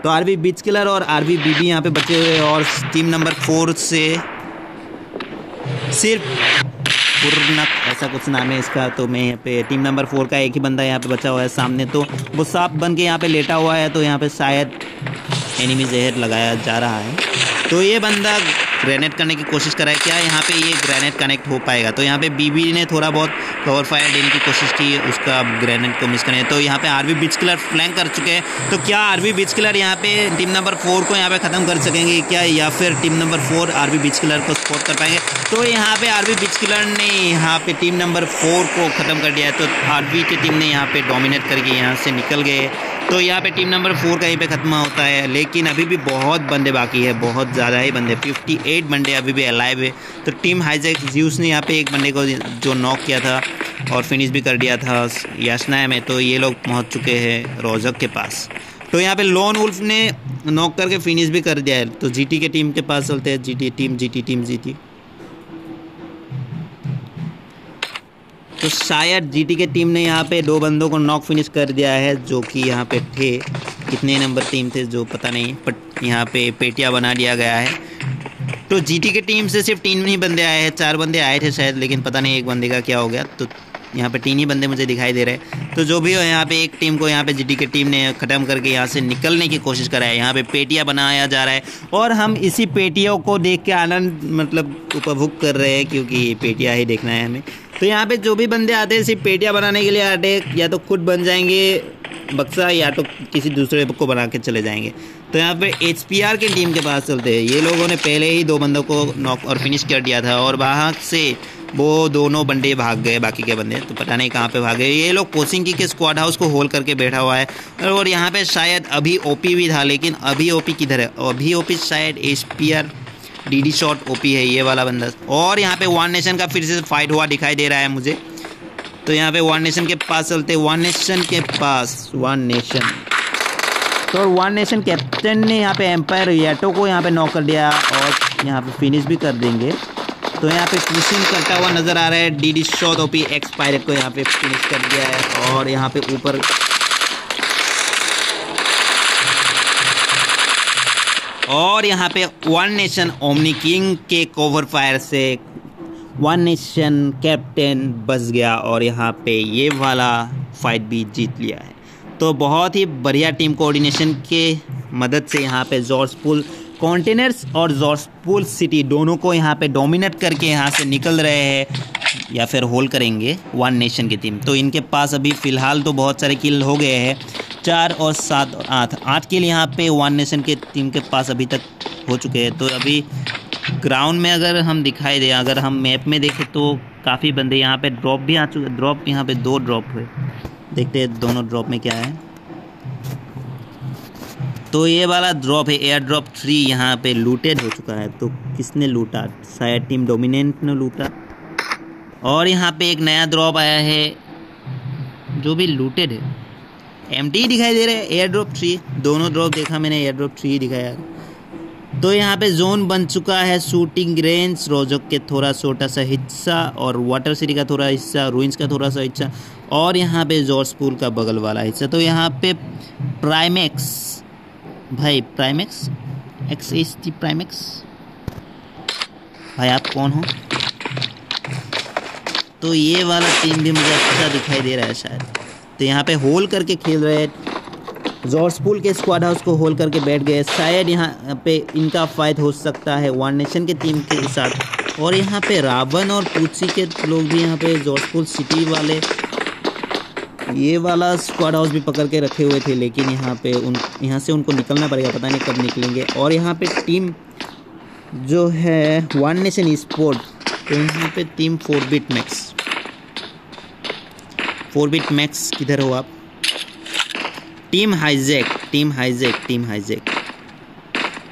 तो आर बी बीच किलर और आर बी बीबी यहाँ पे बचे हुए और टीम नंबर फोर से सिर्फ़ पूर्णक ऐसा कुछ नाम है इसका तो मैं यहाँ पे टीम नंबर फोर का एक ही बंदा यहाँ पे बचा हुआ है सामने तो वो सांप बन के यहाँ पे लेटा हुआ है तो यहाँ पे शायद एनिमी जहर लगाया जा रहा है। तो ये बंदा ग्रेनेड करने की कोशिश कर है। क्या यहाँ पे ये ग्रेनेड कनेक्ट हो पाएगा? तो यहाँ पे बीबी ने थोड़ा बहुत कवर फायर देने की कोशिश की, उसका ग्रेनेड को मिस करने तो यहाँ पे आरबी बिच किलर फ्लैंक कर चुके हैं। तो क्या आरबी बिच किलर यहाँ पे टीम नंबर फोर को यहाँ पे ख़त्म कर सकेंगे क्या, या फिर team number four R B bitch killer को सपोर्ट कर पाएँगे? तो यहाँ पे आरबी बिच किलर ने यहाँ पे टीम नंबर फोर को ख़त्म कर दिया है। तो आरबी की टीम ने यहाँ पे डोमिनेट करके यहाँ से निकल गए। तो यहाँ पे टीम नंबर फोर कहीं पे ख़त्म होता है, लेकिन अभी भी बहुत बंदे बाकी है, बहुत ज़्यादा ही बंदे 58 बंदे अभी भी अलाइव है। तो टीम हाईजैक ज्यूस ने यहाँ पे एक बंदे को जो नॉक किया था और फिनिश भी कर दिया था याशनाया में तो ये लोग पहुँच चुके हैं रोजक के पास। तो यहाँ पे लोन उल्फ ने नॉक करके फिनिश भी कर दिया है तो जीटी के टीम के पास चलते हैं जीटी टीम जीटी टीम जीती तो शायद जीटी के टीम ने यहाँ पे दो बंदों को नॉक फिनिश कर दिया है, जो कि यहाँ पे थे। कितने नंबर टीम थे जो पता नहीं बट यहाँ पे पेटिया बना दिया गया है। तो जीटी के टीम से सिर्फ़ तीन ही बंदे आए हैं, चार बंदे आए थे शायद, लेकिन पता नहीं एक बंदे का क्या हो गया। तो यहाँ पे तीन ही बंदे मुझे दिखाई दे रहे हैं। तो जो भी हो, यहाँ पे एक टीम को यहाँ पे जीटी की टीम ने ख़त्म करके यहाँ से निकलने की कोशिश करा है। यहाँ पे पेटिया बनाया जा रहा है और हम इसी पेटियों को देख के आनंद मतलब उपभोग कर रहे हैं, क्योंकि पेटिया ही देखना है हमें। तो यहाँ पे जो भी बंदे आते हैं, सिर्फ़ पेटियाँ बनाने के लिए आते हैं, या तो खुद बन जाएँगे बक्सा, या तो किसी दूसरे को बना के चले जाएँगे। तो यहाँ पे एच की टीम के पास चलते हैं। ये लोगों ने पहले ही दो बंदों को नॉक और फिनिश कर दिया था, और वहाँ से वो दोनों बंदे भाग गए, बाकी के बंदे। तो पता नहीं कहाँ पे भाग गए। ये लोग कोचिंग की के स्क्वाड हाउस को होल करके बैठा हुआ है, और यहाँ पे शायद अभी ओपी भी था, लेकिन अभी ओपी किधर है? अभी ओपी शायद HPR D D shot OP है, ये वाला बंदा। और यहाँ पे वन नेशन का फिर से फाइट हुआ दिखाई दे रहा है मुझे। तो यहाँ पे वन नेशन के पास चलते वन नेशन के पास वन नेशन तो वन नेशन कैप्टन ने यहाँ पे एम्पायर येटो को यहाँ पे नॉक कर दिया और यहाँ पे फिनिश भी कर देंगे। तो यहाँ पे पुशिंग करता हुआ नज़र आ रहा है। D D shot OP X pirate को यहाँ पे फिनिश कर दिया है। और यहाँ पे ऊपर और यहाँ पे वन नेशन ओमनी किंग के कोवर फायर से वन नेशन कैप्टन बस गया और यहाँ पे ये वाला फाइट भी जीत लिया है। तो बहुत ही बढ़िया टीम कोऑर्डिनेशन के मदद से यहाँ पे जॉर्जपुल कॉन्टेनर्स और जॉर्जपुल सिटी दोनों को यहाँ पे डोमिनेट करके यहाँ से निकल रहे हैं या फिर होल्ड करेंगे वन नेशन की टीम तो इनके पास अभी फ़िलहाल तो बहुत सारे किल हो गए हैं। चार और सात और आठ। आठ के लिए यहाँ पे वन नेशन के टीम के पास अभी तक हो चुके हैं। तो अभी ग्राउंड में अगर हम दिखाई दें, अगर हम मैप में देखें तो काफ़ी बंदे यहाँ पे ड्रॉप भी आ चुके ड्रॉप यहाँ पे दो ड्रॉप हुए। देखते हैं दोनों ड्रॉप में क्या है। तो ये वाला ड्रॉप है एयर ड्रॉप थ्री यहाँ पे लूटेड हो चुका है। तो किसने लूटा? शायद टीम डोमिनेंट ने लूटा। और यहाँ पे एक नया ड्रॉप आया है, जो भी लूटेड है। एम दिखाई दे रहा है एयर ड्रॉप थ्री दोनों ड्रॉप देखा मैंने एयर ड्रॉप थ्री दिखाया। तो यहाँ पे जोन बन चुका है शूटिंग रेंज रोजक के थोड़ा छोटा सा हिस्सा और वाटर सिटी का थोड़ा हिस्सा रूइंस का थोड़ा सा हिस्सा और यहाँ पे जॉर्ज पूल का बगल वाला हिस्सा। तो यहाँ पे प्राइमेक्स भाई Primex X S T Primex भाई आप कौन हो? तो ये वाला टीम भी मुझे अच्छा दिखाई दे रहा है शायद। तो यहाँ पे होल करके खेल रहे जॉर्जपुल के स्क्वाड हाउस को होल करके बैठ गए। शायद यहाँ पे इनका फायद हो सकता है वन नेशन के टीम के साथ। और यहाँ पे रावण और पूछी के लोग भी यहाँ पे जॉर्जपुल सिटी वाले, ये वाला स्क्वाड हाउस भी पकड़ के रखे हुए थे। लेकिन यहाँ पे उन, यहाँ से उनको निकलना पड़ेगा, पता नहीं कब निकलेंगे। और यहाँ पे टीम जो है वन नेशन स्पोर्ट तो यहाँ पे team four bit max four bit max किधर हो आप? Team hijack team hijack team hijack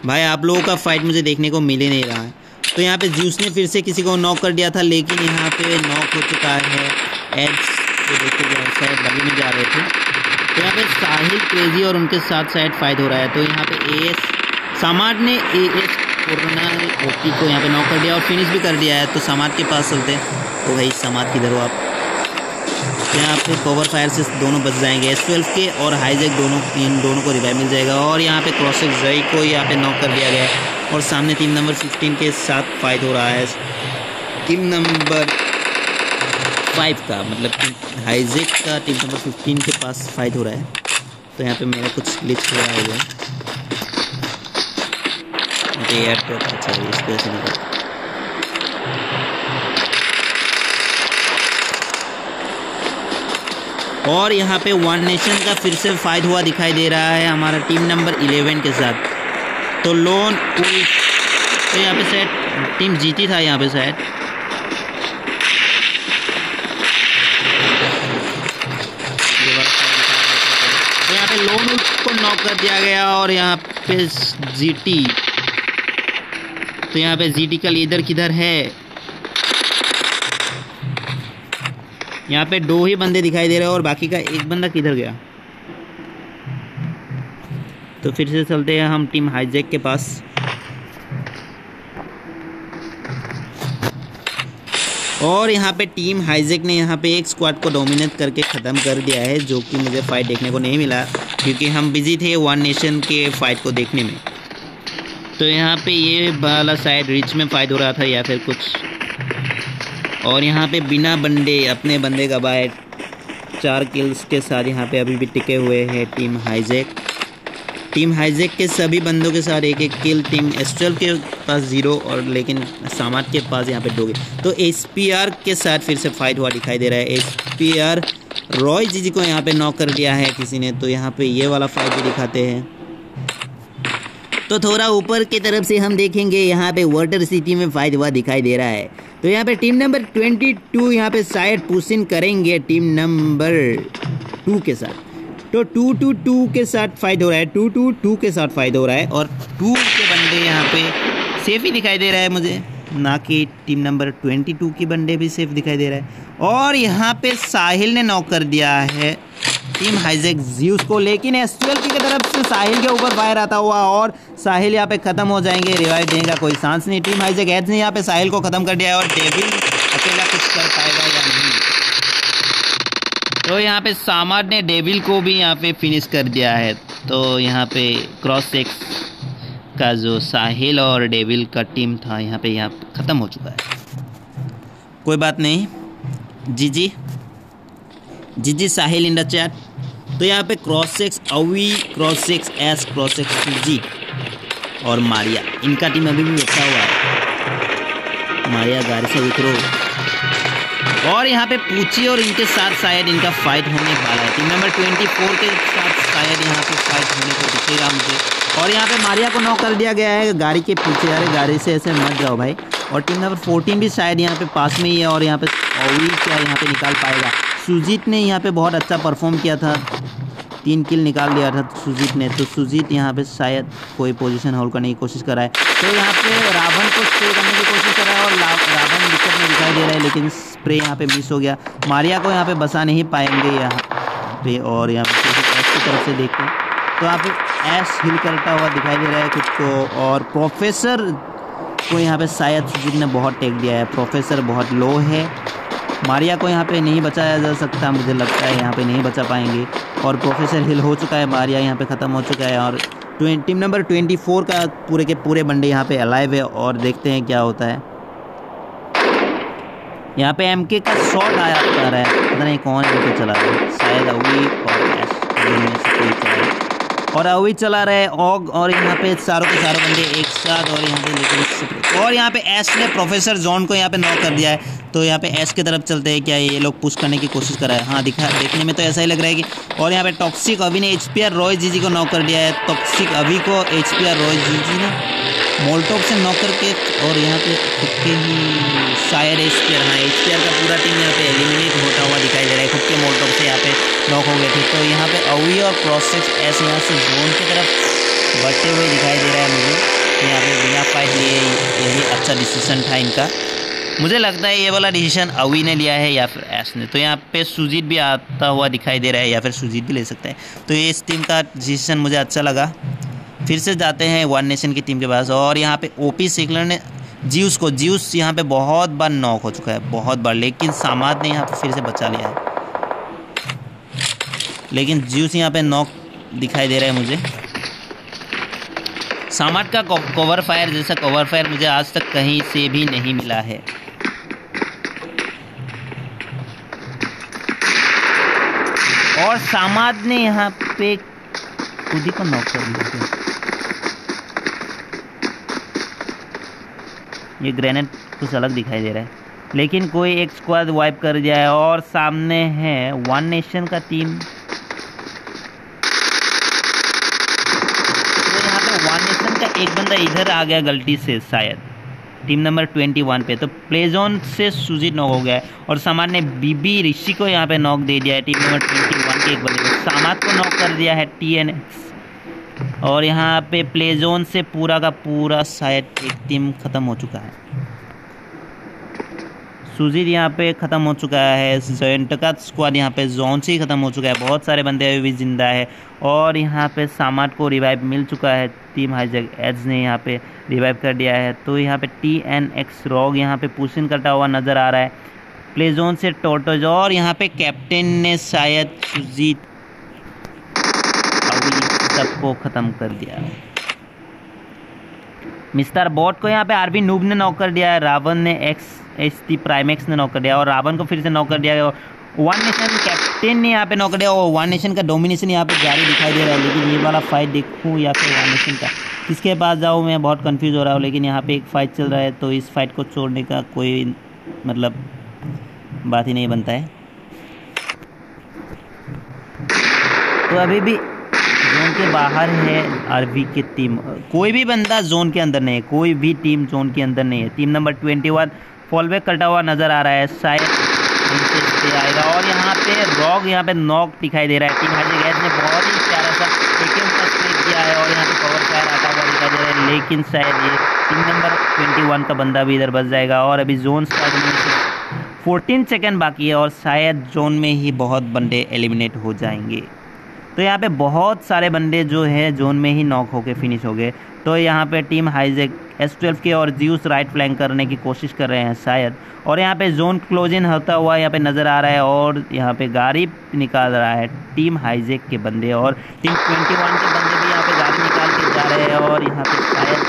भाई, आप लोगों का फाइट मुझे देखने को मिल ही नहीं रहा है। तो यहाँ पे जूस ने फिर से किसी को नॉक कर दिया था, लेकिन यहाँ पे नॉक हो चुका है एड्स जो देखते शायद बगी में जा रहे थे। तो यहाँ पे साहिल क्रेजी और उनके साथ शायद फाइट हो रहा है। तो यहाँ पे ए एस समाज ने ए एस कोरोना ओपी को यहाँ पे नॉक कर दिया और फिनिश भी कर दिया है। तो समाज के पास चलते हैं। तो भाई समाज किधर हो आप? यहाँ पे कवर फायर से दोनों बच जाएँगे। एस ट्वेल्व के और हाईजेक दोनों, इन दोनों को रिवाइव मिल जाएगा। और यहाँ पे क्रॉसिक जई को यहाँ पे नॉक कर दिया गया है। और सामने टीम नंबर फिफ्टीन के साथ फाइट हो रहा है। टीम नंबर फाइव का मतलब हाईजेक का टीम नंबर फिफ्टीन के पास फाइट हो रहा है। तो यहाँ पे मेरा कुछ हुआ है। हुआ मुझे एयर अच्छा है इस वजह से निकल और यहाँ पे वन नेशन का फिर से फ़ायदा हुआ दिखाई दे रहा है हमारा टीम नंबर इलेवन के साथ। तो लोन तो यहाँ पे शायद टीम जीती था यहाँ पे शायद तो यहाँ पे लोन को नॉक कर दिया गया और यहाँ पे जीटी तो यहाँ पे जीटी का लीडर किधर है? यहाँ पे दो ही बंदे दिखाई दे रहे हैं और बाकी का एक बंदा किधर गया? तो फिर से चलते हैं हम टीम हाईजेक के पास। और यहाँ पे टीम हाईजेक ने यहाँ पे एक स्क्वाड को डोमिनेट करके ख़त्म कर दिया है, जो कि मुझे फ़ाइट देखने को नहीं मिला, क्योंकि हम बिज़ी थे वन नेशन के फ़ाइट को देखने में। तो यहाँ पे ये वाला शायद रिच में फ़ाइट हो रहा था या फिर कुछ? और यहाँ पे बिना बंदे, अपने बंदे का बाय चार किल्स के साथ यहाँ पे अभी भी टिके हुए हैं टीम हाईजेक टीम हाईजेक के सभी बंदों के साथ एक एक किल टीम एस्ट्रल के पास ज़ीरो और लेकिन सामाद के पास यहाँ पे दो तो एसपीआर के साथ फिर से फाइट हुआ दिखाई दे रहा है। एसपीआर रॉय जी को यहाँ पे नॉक कर दिया है किसी ने तो यहाँ पे ये वाला फाइट भी दिखाते हैं। तो थोड़ा ऊपर की तरफ़ से हम देखेंगे, यहाँ पे वाटर सिटी में फाइट हुआ दिखाई दे रहा है। तो यहाँ पे टीम नंबर ट्वेंटी टू यहाँ पे शायद पुशिन करेंगे टीम नंबर टू के साथ। तो टू टू टू के साथ फाइट हो रहा है टू टू टू के साथ फाइट हो रहा है और टू के बंदे यहाँ पे सेफ़ ही दिखाई दे रहा है मुझे। ना कि टीम नंबर 22 के बंदे भी सेफ़ दिखाई दे रहा है। और यहाँ पे साहिल ने नॉक कर दिया है। टीम हाइजेक जीउस को, लेकिन एस की तरफ़ से साहिल के ऊपर फायर आता हुआ और साहिल यहाँ पे ख़त्म हो जाएँगे, रिवाइव देने का कोई चांस नहीं। टीम हाइजेक एज ने यहाँ पे साहिल को ख़त्म कर दिया है और डेविल अकेला कुछ कर पाएगा या नहीं? तो यहाँ पे सामार ने डेविल को भी यहाँ पे फिनिश कर दिया है। तो यहाँ पे क्रॉस सेक्स का जो साहिल और डेविल का टीम था, यहाँ पे यहाँ ख़त्म हो चुका है। कोई बात नहीं। जी जी। जी जी, साहिल द चैट। तो यहाँ पे cross sex Avi cross sex S cross sex जी और मारिया। इनका टीम अभी भी बैठा हुआ है। मारिया गाड़ी से उतरो। और यहाँ पे पूछी और इनके साथ शायद इनका फाइट होने वाला है। टीम नंबर ट्वेंटी फोर के साथ शायद यहाँ पे फाइट होने को दिखेगा मुझे। और यहाँ पे मारिया को नॉक कर दिया गया है। गाड़ी के पीछे अरे गाड़ी से ऐसे मत जाओ भाई। और टीम नंबर फोर्टीन भी शायद यहाँ पे पास में ही है और यहाँ पे ओवी क्या यहाँ पे निकाल पाएगा सुजीत ने यहाँ पे बहुत अच्छा परफॉर्म किया था तीन किल निकाल लिया था सुजीत ने तो सुजीत यहाँ पे शायद कोई पोजीशन होल्ड करने की कोशिश कर रहा है तो यहाँ पे रावण को स्प्रे करने की कोशिश कर रहा है और रावण दिक्कत में दिखाई दे रहा है लेकिन स्प्रे यहाँ पे मिस हो गया मारिया को यहाँ पे बसा नहीं पाएँगे यहाँ पे और यहाँ पे एस की तरफ़ से देखते हैं तो यहाँ पे एस हिल करता हुआ दिखाई दे रहा है कुछ को और प्रोफेसर को यहाँ पे शायद सुजीत ने बहुत टेक दिया है। प्रोफेसर बहुत लो है। मारिया को यहाँ पे नहीं बचाया जा सकता, मुझे लगता है यहाँ पे नहीं बचा पाएँगे। और प्रोफेसर हिल हो चुका है, मारिया यहाँ पे ख़त्म हो चुका है। और टीम नंबर ट्वेंटी फोर का पूरे के पूरे बंडे यहाँ पे अलाइव है और देखते हैं क्या होता है। यहाँ पे एम का शॉट आया जा रहा है। पता नहीं कौन एम चला रहा है। शायद अवी और एस और अभी चला रहे ऑग, और यहाँ पे सारों के सारों बंदे एक साथ और यहाँ पे लेकिन और यहाँ पे एस ने प्रोफेसर जॉन को यहाँ पे नॉक कर दिया है। तो यहाँ पे एस की तरफ़ चलते हैं, क्या ये लोग पुश करने की कोशिश कर रहे हैं? हाँ दिखा, देखने में तो ऐसा ही लग रहा है कि और यहाँ पे टॉक्सिक अभी ने H P R Roy ji को नॉक कर दिया है। टॉक्सिक अभी को H P R Roy ji ने मोल्टॉक से नौकर के और यहाँ पे खुद के ही पी आर हाँ आर का पूरा टीम यहाँ पे एलिमिनेट होता हुआ दिखाई दे रहा है। खुद के मोल्टॉक से यहाँ पे नॉक हो गए थे। तो यहाँ पे अवी और प्रोसेस एस यहाँ से जोन की तरफ़ बढ़ते हुए दिखाई दे रहा है मुझे। यहाँ पे बिना फाइट लिए यही अच्छा डिसीज़न था इनका। मुझे लगता है ये वाला डिसीज़न अवी ने लिया है या फिर एस ने। तो यहाँ पे सुजीत भी आता हुआ दिखाई दे रहा है या फिर सुजीत भी ले सकते हैं। तो ये इस टीम का डिसीज़न मुझे अच्छा लगा। फिर से जाते हैं वन नेशन की टीम के पास और यहाँ पे ओपी सिकलर ने जीउस को जीउस यहाँ पे बहुत बार नॉक हो चुका है, बहुत बार, लेकिन सामाद ने यहाँ पे फिर से बचा लिया है। लेकिन जीउस यहाँ पे नॉक दिखाई दे रहा है मुझे। सामाट का कवर फायर जैसा कवर फायर मुझे आज तक कहीं से भी नहीं मिला है। और सामाद ने यहाँ पे खुद ही को नॉक कर दिया। ये ग्रेनेड कुछ अलग दिखाई दे रहा है। लेकिन कोई एक स्क्वाड वाइप कर है और सामने है वन नेशन का टीम तो यहाँ पे वन नेशन का एक बंदा इधर आ गया गलती से शायद। टीम नंबर ट्वेंटी वन पे। तो प्ले जोन से सुजीत नॉक हो गया है और सामान ने बीबी ऋषि को यहाँ पे नॉक दे दिया है। टीम नंबर ट्वेंटी वन के एक बंदे को। सामाद को नॉक कर दिया है टी एन एक्स और यहाँ पे प्ले जोन से पूरा का पूरा शायद एक टीम ख़त्म हो चुका है। सुजीत यहाँ पे ख़त्म हो चुका है। जॉइंट का स्क्वाड यहाँ पे जोन से ही ख़त्म हो चुका है। बहुत सारे बंदे अभी भी ज़िंदा है। और यहाँ पे सामाट को रिवाइव मिल चुका है। टीम हाईजैक एज ने यहाँ पे रिवाइव कर दिया है। तो यहाँ पे टी एन एक्स रॉग यहाँ पे पुशिंग करता हुआ नज़र आ रहा है। प्ले जोन से टोटोज और यहाँ पे कैप्टन ने शायद सुजीत सबको ख़त्म कर दिया। मिस्टर बॉट को यहाँ पे आरबी नूब ने नॉक कर दिया रावण ने एक्स, एस टी प्राइमेक्स ने नॉक कर दिया और रावण को फिर से नॉक कर दिया वन नेशन कैप्टन ने यहाँ पे नॉक कर दिया और वन नेशन का डोमिनेशन यहाँ पे जारी दिखाई दे रहा है, लेकिन ये वाला फाइट देखूँ या फिर वन नेशन का। किसके पास जाऊँ मैं बहुत कंफ्यूज हो रहा हूँ, लेकिन यहाँ पे एक फ़ाइट चल रहा है तो इस फाइट को छोड़ने का कोई मतलब बात ही नहीं बनता है। तो अभी भी जोन के बाहर है आरबी की टीम कोई भी बंदा जोन के अंदर नहीं है, कोई भी टीम जोन के अंदर नहीं है। Team number twenty one fall back कटा हुआ नज़र आ रहा है शायद आएगा। और यहाँ पे रॉग यहाँ पे नॉक दिखाई दे रहा है। टीम हाजी गैस ने बहुत ही प्यारा सा एक किया है और यहाँ पे कवर फायर आता हुआ दिखाई दे रहा है। लेकिन शायद ये टीम नंबर ट्वेंटी वन का बंदा भी इधर बच जाएगा और अभी जोन स्टार्ट से फोर्टीन सेकेंड बाकी है और शायद जोन में ही बहुत बंदे एलिमिनेट हो जाएँगे। तो यहाँ पे बहुत सारे बंदे जो है जोन में ही नॉक होके फिनिश हो गए तो यहाँ पे टीम हाईजेक एस ट्वेल्व के और जीयूस राइट फ्लैंक करने की कोशिश कर रहे हैं शायद और यहाँ पे जोन क्लोजिंग होता हुआ यहाँ पे नज़र आ रहा है और यहाँ पे गाड़ी निकाल रहा है टीम हाईजेक के बंदे और टीम ट्वेंटी वन के बंदे भी यहाँ पे गाड़ी निकाल के जा रहे हैं और यहाँ पे शायद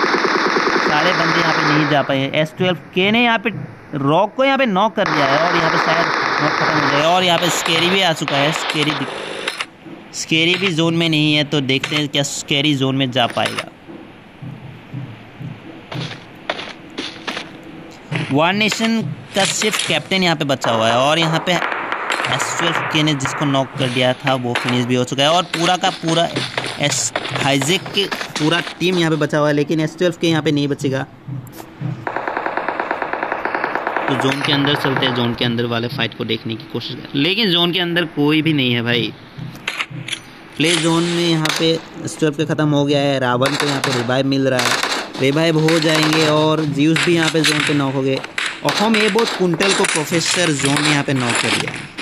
सारे बंदे यहाँ पे नहीं जा पाए एस ट्वेल्व के ने यहाँ पे रॉक को यहाँ पे नॉक कर दिया है और यहाँ पे शायद नॉक खत्म हो जाएगा और यहाँ पे स्केरी भी आ चुका है स्केरी स्केरी भी जोन में नहीं है तो देखते हैं क्या स्केरी जोन में जा पाएगा। वन नेशन का सिर्फ़ कैप्टन यहाँ पे बचा हुआ है, और यहाँ पे एस के ने जिसको नॉक कर दिया था, वो फिनिश भी हो चुका है, और पूरा का पूरा एस हाइजेक के पूरा टीम यहाँ पे बचा हुआ है, लेकिन एस ट्वेल्व के यहाँ पे नहीं बचेगा। तो जोन के अंदर चलते हैं जोन के अंदर वाले फाइट को देखने की कोशिश कर। लेकिन जोन के अंदर कोई भी नहीं है भाई। प्ले जोन में यहाँ पे स्टॉप के ख़त्म हो गया है, रावण को यहाँ पे रिवाइव मिल रहा है। रिवाइव हो जाएँगे और जीउस भी यहाँ पे जोन पे नॉक हो गए। और हम ये बहुत कुंटल को प्रोफेसर जोन यहाँ पे नॉक कर दिया है।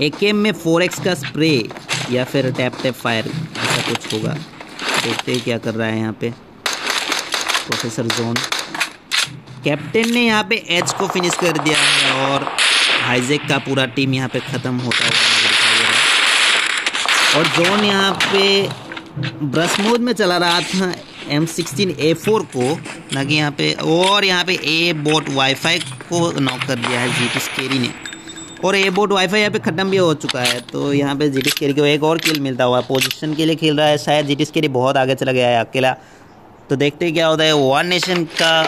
ए में फोर एक्स का स्प्रे या फिर टैप टैप फायर ऐसा कुछ होगा। देखते हैं क्या कर रहा है यहाँ पे प्रोफेसर जोन कैप्टन ने यहाँ पे एच को फिनिश कर दिया है और हाइजेक का पूरा टीम यहाँ पे ख़त्म होता हुआ है। और जोन यहाँ पे ब्रश मोड में चला रहा था एम सिक्सटीन ए फोर को, ना कि यहाँ पे, और यहाँ पे ए बोट वाईफाई को नॉक कर दिया है जी टी ने। और ए बोट वाईफाई यहाँ पे ख़त्म भी हो चुका है तो यहाँ पे जी टी स्केरी को एक और किल मिलता हुआ पोजीशन के लिए खेल रहा है। शायद जी टी स्केरी बहुत आगे चला गया है अकेला। तो देखते क्या होता है। वन नेशन का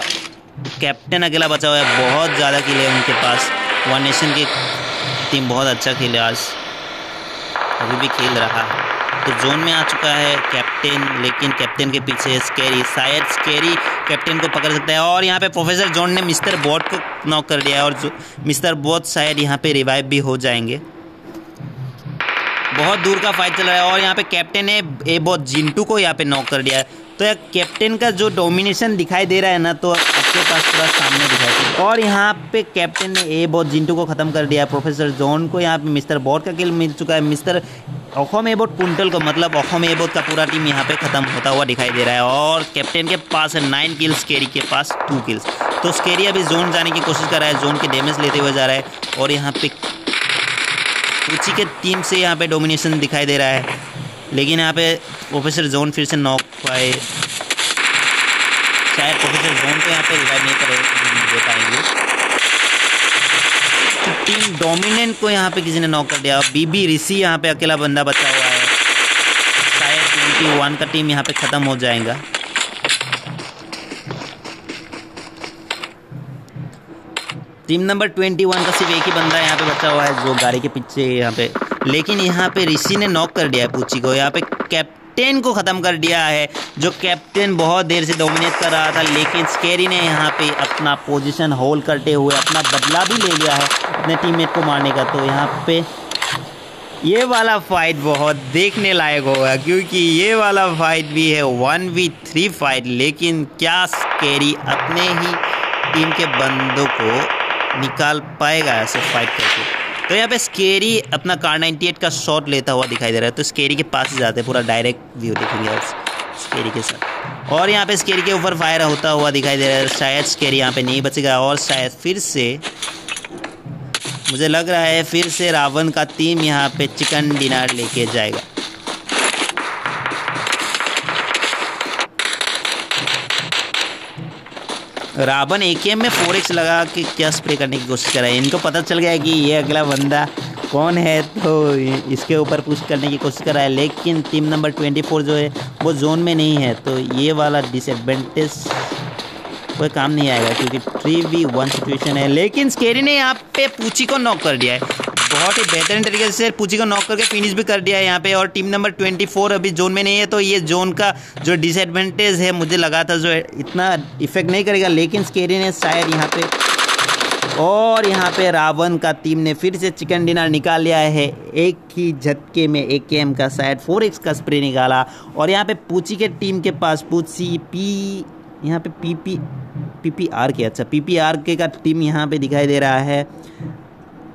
कैप्टन अकेला बचा हुआ है, बहुत ज़्यादा किले उनके पास। वन नेशन की टीम बहुत अच्छा खेले आज। अभी भी खेल रहा। है तो जोन में आ चुका है कैप्टन लेकिन कैप्टन के पीछे स्केरी शायद स्केरी कैप्टन को पकड़ सकता है। और यहाँ पे प्रोफेसर जॉन ने मिस्टर बॉट को नॉक कर दिया है और मिस्टर बॉट शायद यहाँ पे रिवाइव भी हो जाएँगे। बहुत दूर का फाइट चल रहा है और यहाँ पे कैप्टन ने ए बहुत जिंटू को यहाँ पे नॉक कर दिया है। तो यार कैप्टन का जो डोमिनेशन दिखाई दे रहा है ना तो आपके पास पूरा सामने दिखाई दे रहा है। और यहाँ पे कैप्टन ने ए बहुत जिंटू को ख़त्म कर दिया। प्रोफेसर जॉन को यहाँ पे मिस्टर बॉट का किल मिल चुका है। मिस्टर ओखम एबोट कुंटल को मतलब ओखम एबोट का पूरा टीम यहाँ पे ख़त्म होता हुआ दिखाई दे रहा है। और कैप्टन के पास है नाइन किल्स केरी के पास टू किल्स तो स्केरी अभी जोन जाने की कोशिश कर रहा है। जोन के डैमेज लेते हुए जा रहा है। और यहाँ पे उची के टीम से यहाँ पे डोमिनेशन दिखाई दे रहा है। लेकिन यहाँ पे प्रोफेसर जोन फिर से नॉक पाए शायद प्रोफेसर जोन को यहाँ पे रिवाइव नहीं करे दे पाएँगे। तो टीम डोमिनेंट को यहाँ पे किसी ने नॉक कर दिया। बीबी ऋषि यहाँ पे अकेला बंदा बचा हुआ है। शायद ट्वेंटी वन का टीम यहाँ पे ख़त्म हो जाएगा। टीम नंबर ट्वेंटी वन का सिर्फ़ एक ही बंदा यहाँ पे बचा हुआ है, जो गाड़ी के पीछे यहाँ पे लेकिन यहाँ पे ऋषि ने नॉक कर दिया है पूची को। यहाँ पे कैप्टन को ख़त्म कर दिया है, जो कैप्टन बहुत देर से डोमिनेट कर रहा था, लेकिन स्केरी ने यहाँ पे अपना पोजीशन होल्ड करते हुए अपना बदला भी ले लिया है अपने टीममेट को मारने का। तो यहाँ पे ये वाला फाइट बहुत देखने लायक होगा, क्योंकि ये वाला फाइट भी है वन वी थ्री फाइट लेकिन क्या स्केरी अपने ही टीम के बंदों को निकाल पाएगा ऐसे फाइट करके। तो यहाँ पे स्केरी अपना कार 98 का शॉट लेता हुआ दिखाई दे रहा है। तो स्केरी के पास ही जाते हैं, पूरा डायरेक्ट व्यू देखेंगे स्केरी के साथ। और यहाँ पे स्केरी के ऊपर फायर होता हुआ दिखाई दे रहा है। शायद स्केरी यहाँ पे नहीं बचेगा और शायद फिर से, मुझे लग रहा है फिर से रावण का टीम यहाँ पे चिकन डिनर लेके जाएगा। रावण ए के में फोर एक्स लगा के क्या स्प्रे करने की कोशिश कर रहा है? इनको पता चल गया कि ये अगला बंदा कौन है तो इसके ऊपर पुश करने की कोशिश कर रहा है, लेकिन टीम नंबर ट्वेंटी फोर जो है, वो जोन में नहीं है तो ये वाला डिसएडवेंटेज कोई काम नहीं आएगा, क्योंकि थ्री वी वन सिचुएशन है। लेकिन स्केरी ने यहाँ पे पूछी को नॉक कर दिया है। बहुत ही बेहतरीन तरीके से पूछी को नॉक करके फिनिश भी कर दिया है यहाँ पे और टीम नंबर ट्वेंटी फोर अभी जोन में नहीं है तो ये जोन का जो डिसएडवांटेज है, मुझे लगा था जो इतना इफ़ेक्ट नहीं करेगा, लेकिन स्केरी ने शायद यहाँ पे और यहाँ पे रावण का टीम ने फिर से चिकन डिनर निकाल लिया है। एक ही झटके में एक के एम का शायद फोर एक्स का स्प्रे निकाला और यहाँ पे पूची के टीम के पास पूची पी यहाँ पे P P P P R के अच्छा पी पी आर के का टीम यहाँ पे दिखाई दे रहा है।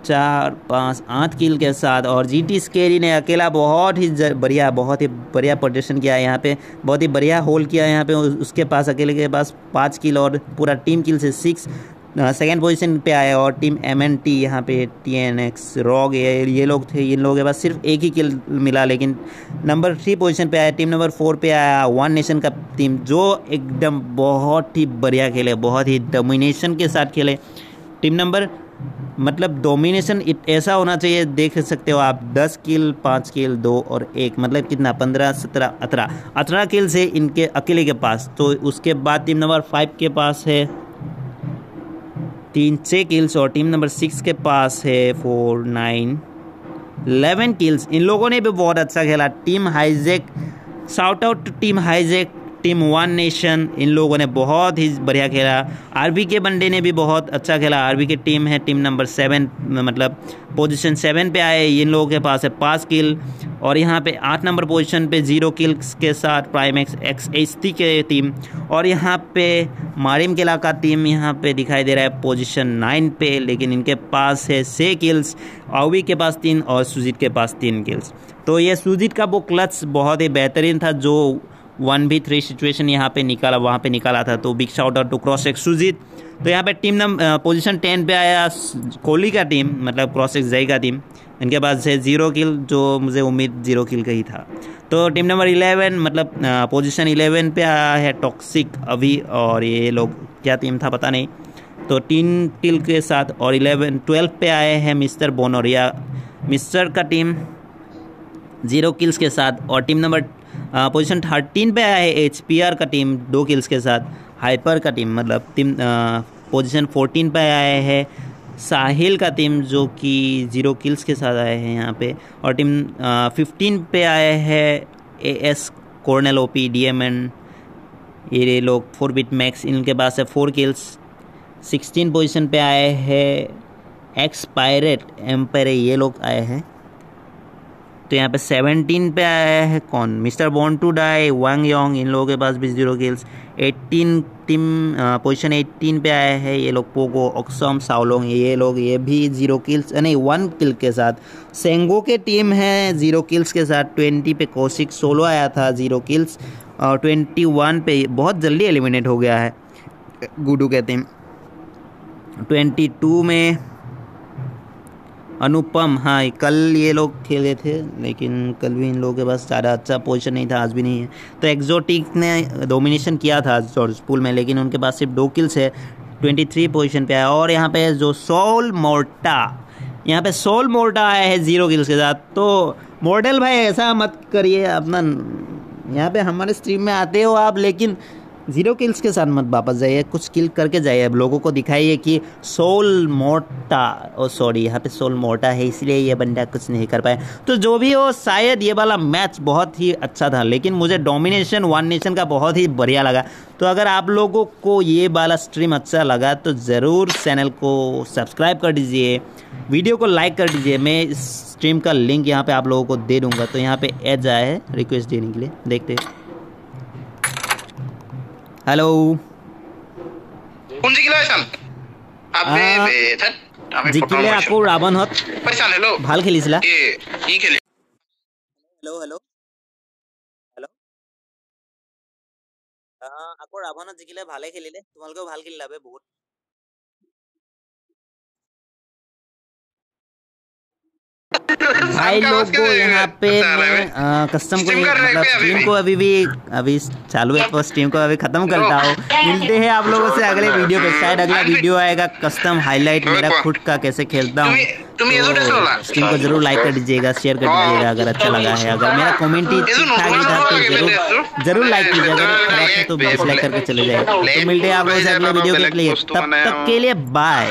चार, पाँच, आठ किल के साथ। और जी टी स्केरी ने अकेला बहुत ही बढ़िया, बहुत ही बढ़िया प्रदर्शन किया यहाँ पे। बहुत ही बढ़िया होल किया यहाँ पे। उसके पास, अकेले के पास पाँच किल और पूरा टीम किल से सिक्स सेकेंड पोजीशन पे आए। और टीम एम एन टी यहाँ पे टी एन एक्स रॉग ये ये लोग थे। इन लोगों के पास सिर्फ़ एक ही किल मिला, लेकिन नंबर थ्री पोजीशन पे आया टीम नंबर फोर पे आया। वन नेशन का टीम जो एकदम बहुत ही बढ़िया खेले। बहुत ही डोमिनेशन के साथ खेले। टीम नंबर मतलब डोमिनेशन ऐसा होना चाहिए, देख सकते हो आप, दस किल पाँच किल दो और एक मतलब कितना, पंद्रह, सत्रह, अठारह। अठारह किल से इनके अकेले के पास तो उसके बाद टीम नंबर फाइव के पास है, तीन छः किल्स और टीम नंबर सिक्स के पास है फोर नाइन इलेवन किल्स इन लोगों ने भी बहुत अच्छा खेला team hijack shout out team hijack team one nation, इन लोगों ने बहुत ही बढ़िया खेला। आरबी के बंडे ने भी बहुत अच्छा खेला। आरबी की टीम है टीम नंबर सेवन मतलब पोजीशन सेवन पे आए। इन लोगों के पास है पाँच किल और यहाँ पे आठ नंबर पोजीशन पे ज़ीरो किल्स के साथ prime X X H T के टीम और यहाँ पे मारिम किला का टीम यहाँ पे दिखाई दे रहा है पोजीशन नाइन पे, लेकिन इनके पास है छः किल्स, आवी के पास तीन और सुजीत के पास तीन किल्स। तो ये सुजीत का वो क्लच बहुत ही बेहतरीन था, जो वन भी थ्री सिचुएशन यहाँ पे निकाला, वहाँ पे निकाला था तो big shout out to cross X Sujit तो यहाँ पे टीम नंबर पोजीशन टेन पे आया कोहली का टीम मतलब क्रॉस एक्स जई का टीम इनके पास है ज़ीरो किल जो मुझे उम्मीद ज़ीरो किल का ही था। तो टीम नंबर इलेवन मतलब पोजीशन इलेवन पे आया है टॉक्सिक अभी, और ये लोग क्या टीम था पता नहीं। तो तीन किल के साथ और इलेवन ट्वेल्व पे आए हैं मिस्टर बोनोरिया मिस्टर का टीम ज़ीरो किल्स के साथ और टीम नंबर पोजीशन थर्टीन पे आया है एच का टीम दो किल्स के साथ. हाइपर का टीम मतलब टीम पोजीशन फोर्टीन पे आया है. साहिल का टीम जो कि ज़ीरो किल्स के साथ आए हैं यहाँ पे. और टीम फिफ्टीन पे आए हैं A S Cornell O P D M N ये लोग फोर बिट मैक्स इनके पास है फोर किल्स सिक्सटीन पोजीशन पे आए हैं एक्स पायरेट एम्पायर ये लोग आए हैं. तो यहाँ पे सेवनटीन पे आया है कौन? Mister bond to die Wang Yong इन लोगों के पास भी zero kills eighteen team position eighteen पे आया है ये लोग पोगो ऑक्सम साओलोंग ये लोग, ये भी ज़ीरो किल्स नहीं वन किल के साथ. सेंगो के टीम है ज़ीरो किल्स के साथ. ट्वेंटी पे कौशिक सोलो आया था ज़ीरो किल्स और ट्वेंटी वन पे बहुत जल्दी एलिमिनेट हो गया है, गुडू के टीम ट्वेंटी टू में अनुपम हाँ कल ये लोग खेले थे, लेकिन कल भी इन लोगों के पास ज़्यादा अच्छा पोजीशन नहीं था, आज भी नहीं है। तो एक्जोटिक ने डोमिनेशन किया था जॉर्ज पुल में, लेकिन उनके पास सिर्फ़ दो किल्स है ट्वेंटी थ्री पोजिशन पे आया। और यहाँ पे जो सोल मोर्टा यहाँ पे सोल मोर्टा आया है ज़ीरो किल्स के साथ। तो मॉडल भाई, ऐसा मत करिए, अपना, यहाँ पे हमारे स्ट्रीम में आते हो आप, लेकिन ज़ीरो किल्स के साथ मत वापस जाइए, कुछ किल करके जाइए। अब लोगों को दिखाइए कि सोल मोटा ओ सॉरी यहाँ पे सोल मोटा है, इसलिए ये बंदा कुछ नहीं कर पाए तो जो भी हो, शायद ये वाला मैच बहुत ही अच्छा था, लेकिन मुझे डोमिनेशन वन नेशन का बहुत ही बढ़िया लगा। तो अगर आप लोगों को ये वाला स्ट्रीम अच्छा लगा तो ज़रूर चैनल को सब्सक्राइब कर दीजिए वीडियो को लाइक कर दीजिए। मैं इस स्ट्रीम का लिंक यहाँ पे आप लोगों को दे दूँगा। तो यहाँ पे एज है रिक्वेस्ट देने के लिए। देखते हैं। হ্যালো কোন জিকিলে আমি জিকিলে আকৌ ৰাৱণহঁত হেল্ল' ভাল খেলিছিলা? হেল্ল' হেল্ল' হেল্ল' আকৌ ৰাৱণত জিকিলে ভালে খেলিলে। তোমালোকেও ভাল খেলিলা বে বহুত। भाई लोग को यहाँ पे कस्टम को मतलब स्ट्रीम को अभी भी अभी चालू है तो स्ट्रीम को अभी खत्म करता हूँ। मिलते हैं आप लोगों से अगले वीडियो पे। शायद अगला वीडियो आएगा कस्टम हाईलाइट मेरा खुद का कैसे खेलता हूँ। ये तो स्ट्रीम को ज़रूर लाइक कर दीजिएगा शेयर कर दीजिएगा अगर अच्छा लगा है। अगर मेरा कमेंट ही ठीक ठाक ही था तो ज़रूर ज़रूर लाइक कीजिए अगर खराब है तो डिसलाइक करके चले जाए तो मिलते हैं आप लोगों से अगले वीडियो के लिए। तब तक के लिए बाय.